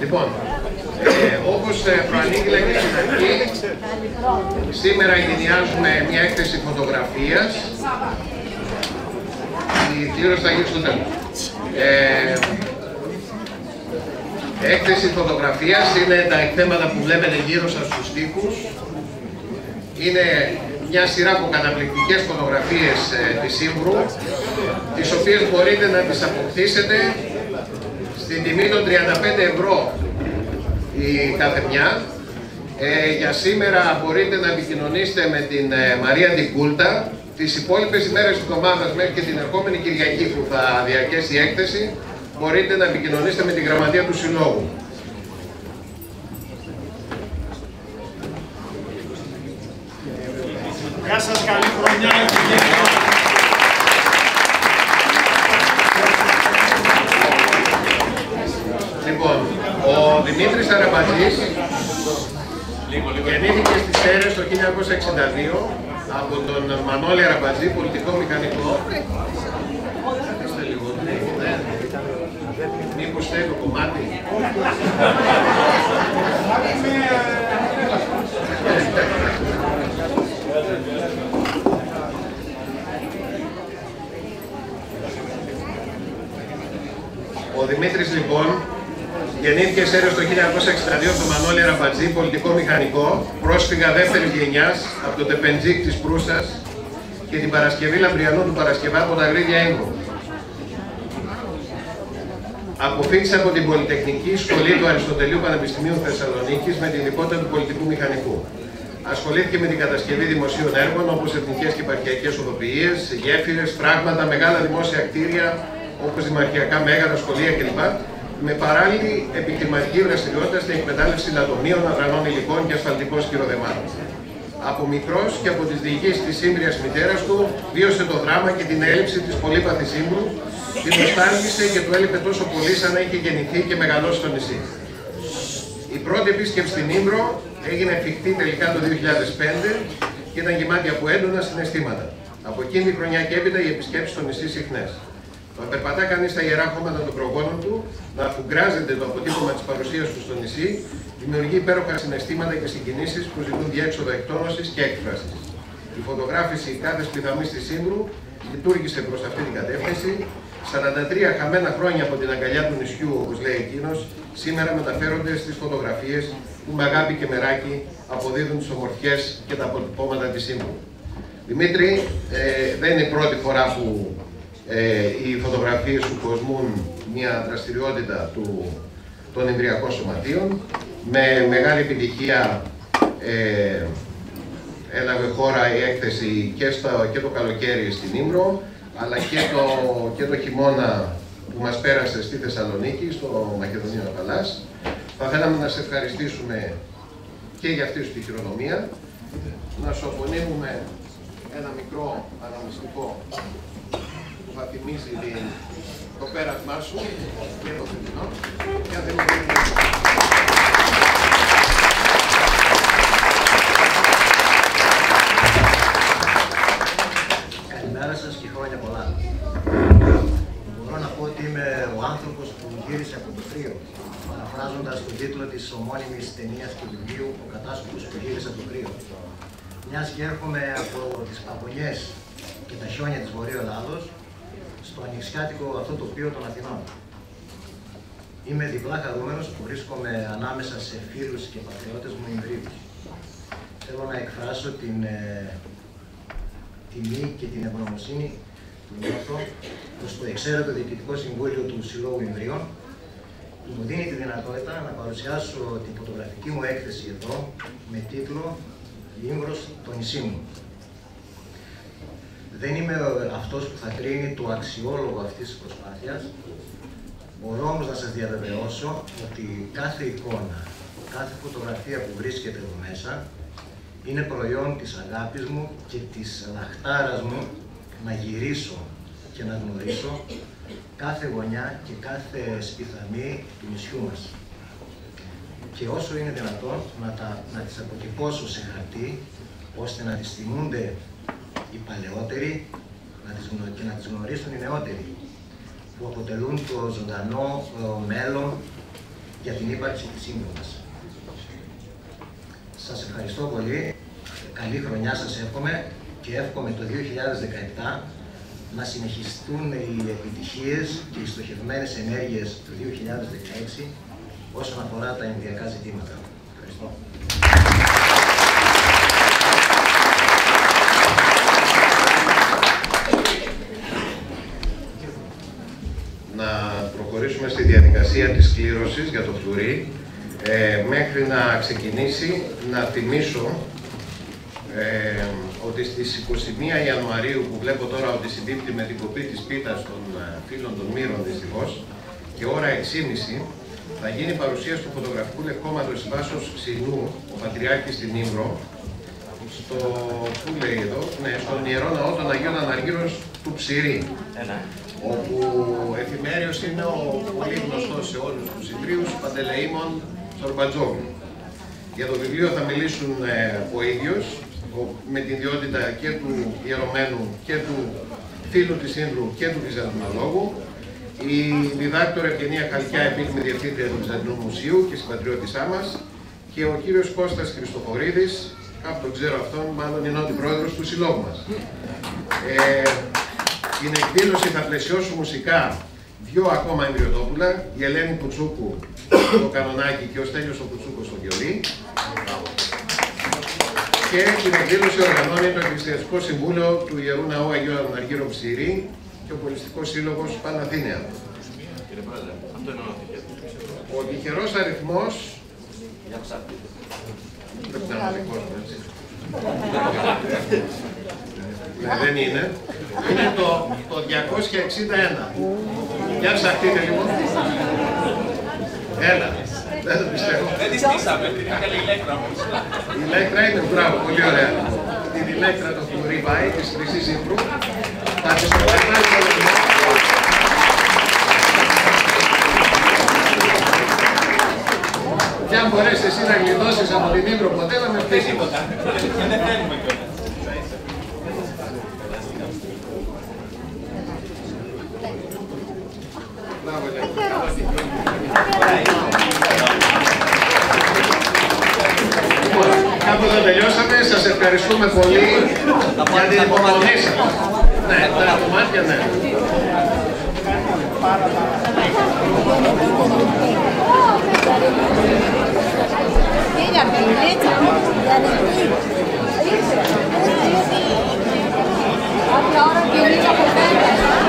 Λοιπόν, ε, όπως ε, προανήγγειλα και στην αρχή, σήμερα εγκαινιάζουμε μια έκθεση φωτογραφίας. Η κλήρωση θα γίνει στο τέλος. Ε, έκθεση φωτογραφίας είναι τα εκθέματα που βλέπετε γύρω σας στους τοίχους. Είναι μια σειρά από καταπληκτικές φωτογραφίες ε, της Σύμβρου, τις οποίες μπορείτε να τις αποκτήσετε στην τιμή των 35 ευρώ η κάθε μια. Ε, για σήμερα μπορείτε να επικοινωνήσετε με την ε, Μαρία Ντικούλτα. Τις υπόλοιπες ημέρες της εβδομάδας μέχρι και την ερχόμενη Κυριακή που θα διαρκέσει η έκθεση μπορείτε να επικοινωνήσετε με την γραμματεία του Συλλόγου. Γεια σας, καλή χρονιά. Λοιπόν, ο Δημήτρης Αραμπατζής γεννήθηκε στις Σέρες το 1962 από τον Μανώλη Αραμπατζή, πολιτικό μηχανικό. Είστε λίγο, ναι, ναι. Μήπως θέλει το κομμάτι. Ο Δημήτρης λοιπόν γεννήθηκε σε το 1962 στο Μανώλη Ραμπατζή, πολιτικό μηχανικό, πρόσφυγα δεύτερης γενιάς από το Τεπεντζίκ της Προύσας και την Παρασκευή Λαμπριανού του Παρασκευά από τα Γρίδια Έγκο. Αποφύτησε από την Πολυτεχνική Σχολή του Αριστοτελείου Πανεπιστημίου Θεσσαλονίκης με την ειδικότητα του πολιτικού μηχανικού. Ασχολήθηκε με την κατασκευή δημοσίων έργων όπως εθνικές και επαρχιακές οδοποιίες, γέφυρες, φράγματα, μεγάλα δημόσια κτίρια όπως δημαρχιακά μέγαρα, σχολεία κλπ. Με παράλληλη επιχειρηματική δραστηριότητα στην εκμετάλλευση λατομείων, αδρανών υλικών και ασφαλτικών σκυροδεμάτων. Από μικρό και από τις διηγήσεις της Ίμβριας μητέρας του, βίωσε το δράμα και την έλλειψη της πολύπαθης Ίμβρου, την νοστάλγησε και του έλειπε τόσο πολύ σαν να είχε γεννηθεί και μεγαλώσει στο νησί. Η πρώτη επίσκεψη στην Ίμβρο έγινε εφικτή τελικά το 2005 και ήταν γεμάτη από έντονα συναισθήματα. Από εκείνη τη χρονιά και έπειτα οι επισκέψεις στο νησί συχνές. Το να περπατά κανείς στα ιερά χώματα των προγόνων του, να αφουγκράζεται το αποτύπωμα της παρουσίας του στο νησί, δημιουργεί υπέροχα συναισθήματα και συγκινήσεις που ζητούν διέξοδο εκτόνωσης και έκφρασης. Η φωτογράφηση κάθε σπιθαμή της Σύμβρου λειτουργήσε προς αυτή την κατεύθυνση. 43 χαμένα χρόνια από την αγκαλιά του νησιού, όπως λέει εκείνος, σήμερα μεταφέρονται στις φωτογραφίες που με αγάπη και μεράκι αποδίδουν τις ομορφιές και τα αποτυπώματα της Σύμβρου. Δημήτρη, ε, δεν είναι η πρώτη φορά που ε, οι φωτογραφίες σου κοσμούν μια δραστηριότητα του, των εμβριακών σωματείων. Με μεγάλη επιτυχία ε, έλαβε χώρα η έκθεση και, στο, και το καλοκαίρι στην Ήμρο, αλλά και το, και το χειμώνα που μας πέρασε στη Θεσσαλονίκη, στο Μακεδονίο Παλάς. Θα θέλαμε να σε ευχαριστήσουμε και για αυτή τη χειρονομία, να σου απονείμουμε ένα μικρό αναμυστικό θα θυμίζει το πέρασμά σου και το φετινό. Και αν Καλημέρα σας και χρόνια πολλά. Μπορώ να πω ότι είμαι ο άνθρωπος που γύρισε από το θείο, παραφράζοντας τον τίτλο της ομώνυμης ταινίας του βιβλίου «Ο κατάσκοπος που γύρισε από το κρύο». Μιας και έρχομαι από τις παγωνιές και τα χιόνια της Βορείου Ελλάδος, στο ανοιξιάτικο αυτό τοπίο των Αθηνών. Είμαι διπλά χαρούμενος που βρίσκομαι ανάμεσα σε φίλους και πατριώτες μου Ιμβρίους. Θέλω να εκφράσω την ε, τιμή και την ευγνωμοσύνη που νιώθω προς το εξαίρετο Διοικητικό Συμβούλιο του Συλλόγου Ιμβρίων που μου δίνει τη δυνατότητα να παρουσιάσω την φωτογραφική μου έκθεση εδώ με τίτλο «Λίμβρος το νησί μου». Δεν είμαι αυτός που θα κρίνει το αξιόλογο αυτής της προσπάθειας. Μπορώ όμως να σας διαβεβαιώσω ότι κάθε εικόνα, κάθε φωτογραφία που βρίσκεται εδώ μέσα είναι προϊόν της αγάπης μου και της λαχτάρας μου να γυρίσω και να γνωρίσω κάθε γωνιά και κάθε σπιθαμή του νησιού μας. Και όσο είναι δυνατόν να, τα, να τις αποτυπώσω σε χαρτί, ώστε να τις θυμούνται οι παλαιότεροι να τις και να τις γνωρίσουν οι νεότεροι που αποτελούν το ζωντανό μέλλον για την ύπαρξη της σύμβουλας. μας. Σας ευχαριστώ πολύ. Καλή χρονιά σας εύχομαι και εύχομαι το 2017 να συνεχιστούν οι επιτυχίες και οι στοχευμένες ενέργειες του 2016 όσον αφορά τα ενδιακά ζητήματα. Ευχαριστώ. Προχωρήσουμε στη διαδικασία της κλήρωσης για το φλουρί. Ε, μέχρι να ξεκινήσει, να θυμίσω ε, ότι στις 21 Ιανουαρίου, που βλέπω τώρα ότι συντύπτει με την κοπή της πίτας των ε, φίλων των Μύρων δυστυχώς, και ώρα 6.30 θα γίνει παρουσίαση του φωτογραφικού λευκόματος βάσος Ξινού, ο Πατριάρχης στην Ήμρο, στο, πού λέει εδώ, ναι, στον Ιερό Ναό των Αγίων Αναργύρων του Ψηρή όπου εφημέριος είναι ο πολύ γνωστός σε όλους τους Ιδρύους Παντελεήμων Σορμπατζόγλου. Για το βιβλίο θα μιλήσουν ε, ο ίδιος ο- με την ιδιότητα και του ιερωμένου και του φίλου της Ίνδρου και του Βυζαντινολόγου, η διδάκτορα Ευγενία Χαλκιά, επίσημη διευθύντρια του Βυζαντινού Μουσείου και συμπατριώτησά μας, και ο κύριος Κώστας Χριστοφορίδης, κάπου τον ξέρω αυτόν, μάλλον είναι ο πρόεδρος του συλλόγου μας. Ε, την εκδήλωση θα πλαισιώσουν μουσικά δύο ακόμα εμβριοτόπουλα, η Ελένη Πουτσούκου στο κανονάκι και ο Στέλιος ο Πουτσούκος στο βιολί. Και την εκδήλωση οργανώνει το Εκκλησιαστικό Συμβούλιο του Ιερού Ναού Αγίου Αναργύρου Ψηρή και ο Πολιστικός Σύλλογος Παναθήνια. Κύριε Πρόεδρε, αυτό εννοώθηκε. Ο τυχερός αριθμός Για ψάχνετε. Πρέπει να είναι δικός μου, έτσι. Ναι, δεν είναι. Είναι το, το 261. Για ψαχτείτε λίγο. Έλα. Δεν το πιστεύω. Δεν τη στήσαμε, την έκανε η Ηλέκτρα όμως. Η Ηλέκτρα είναι μπράβο, πολύ ωραία. Την Ηλέκτρα το Φλουρί πάει, της Χρυσής Ήπρου. Θα της το περνάει το λαιμό. Και αν μπορέσεις εσύ να γλιτώσεις από την Ήπρο ποτέ να με φτύσεις. Τίποτα. Και δεν θέλουμε εδώ τελειώσαμε. Σας ευχαριστούμε πολύ για την υπομονή σας. Ναι, τα κομμάτια ναι. Απ' τα ώρα και λίγα από πέρα.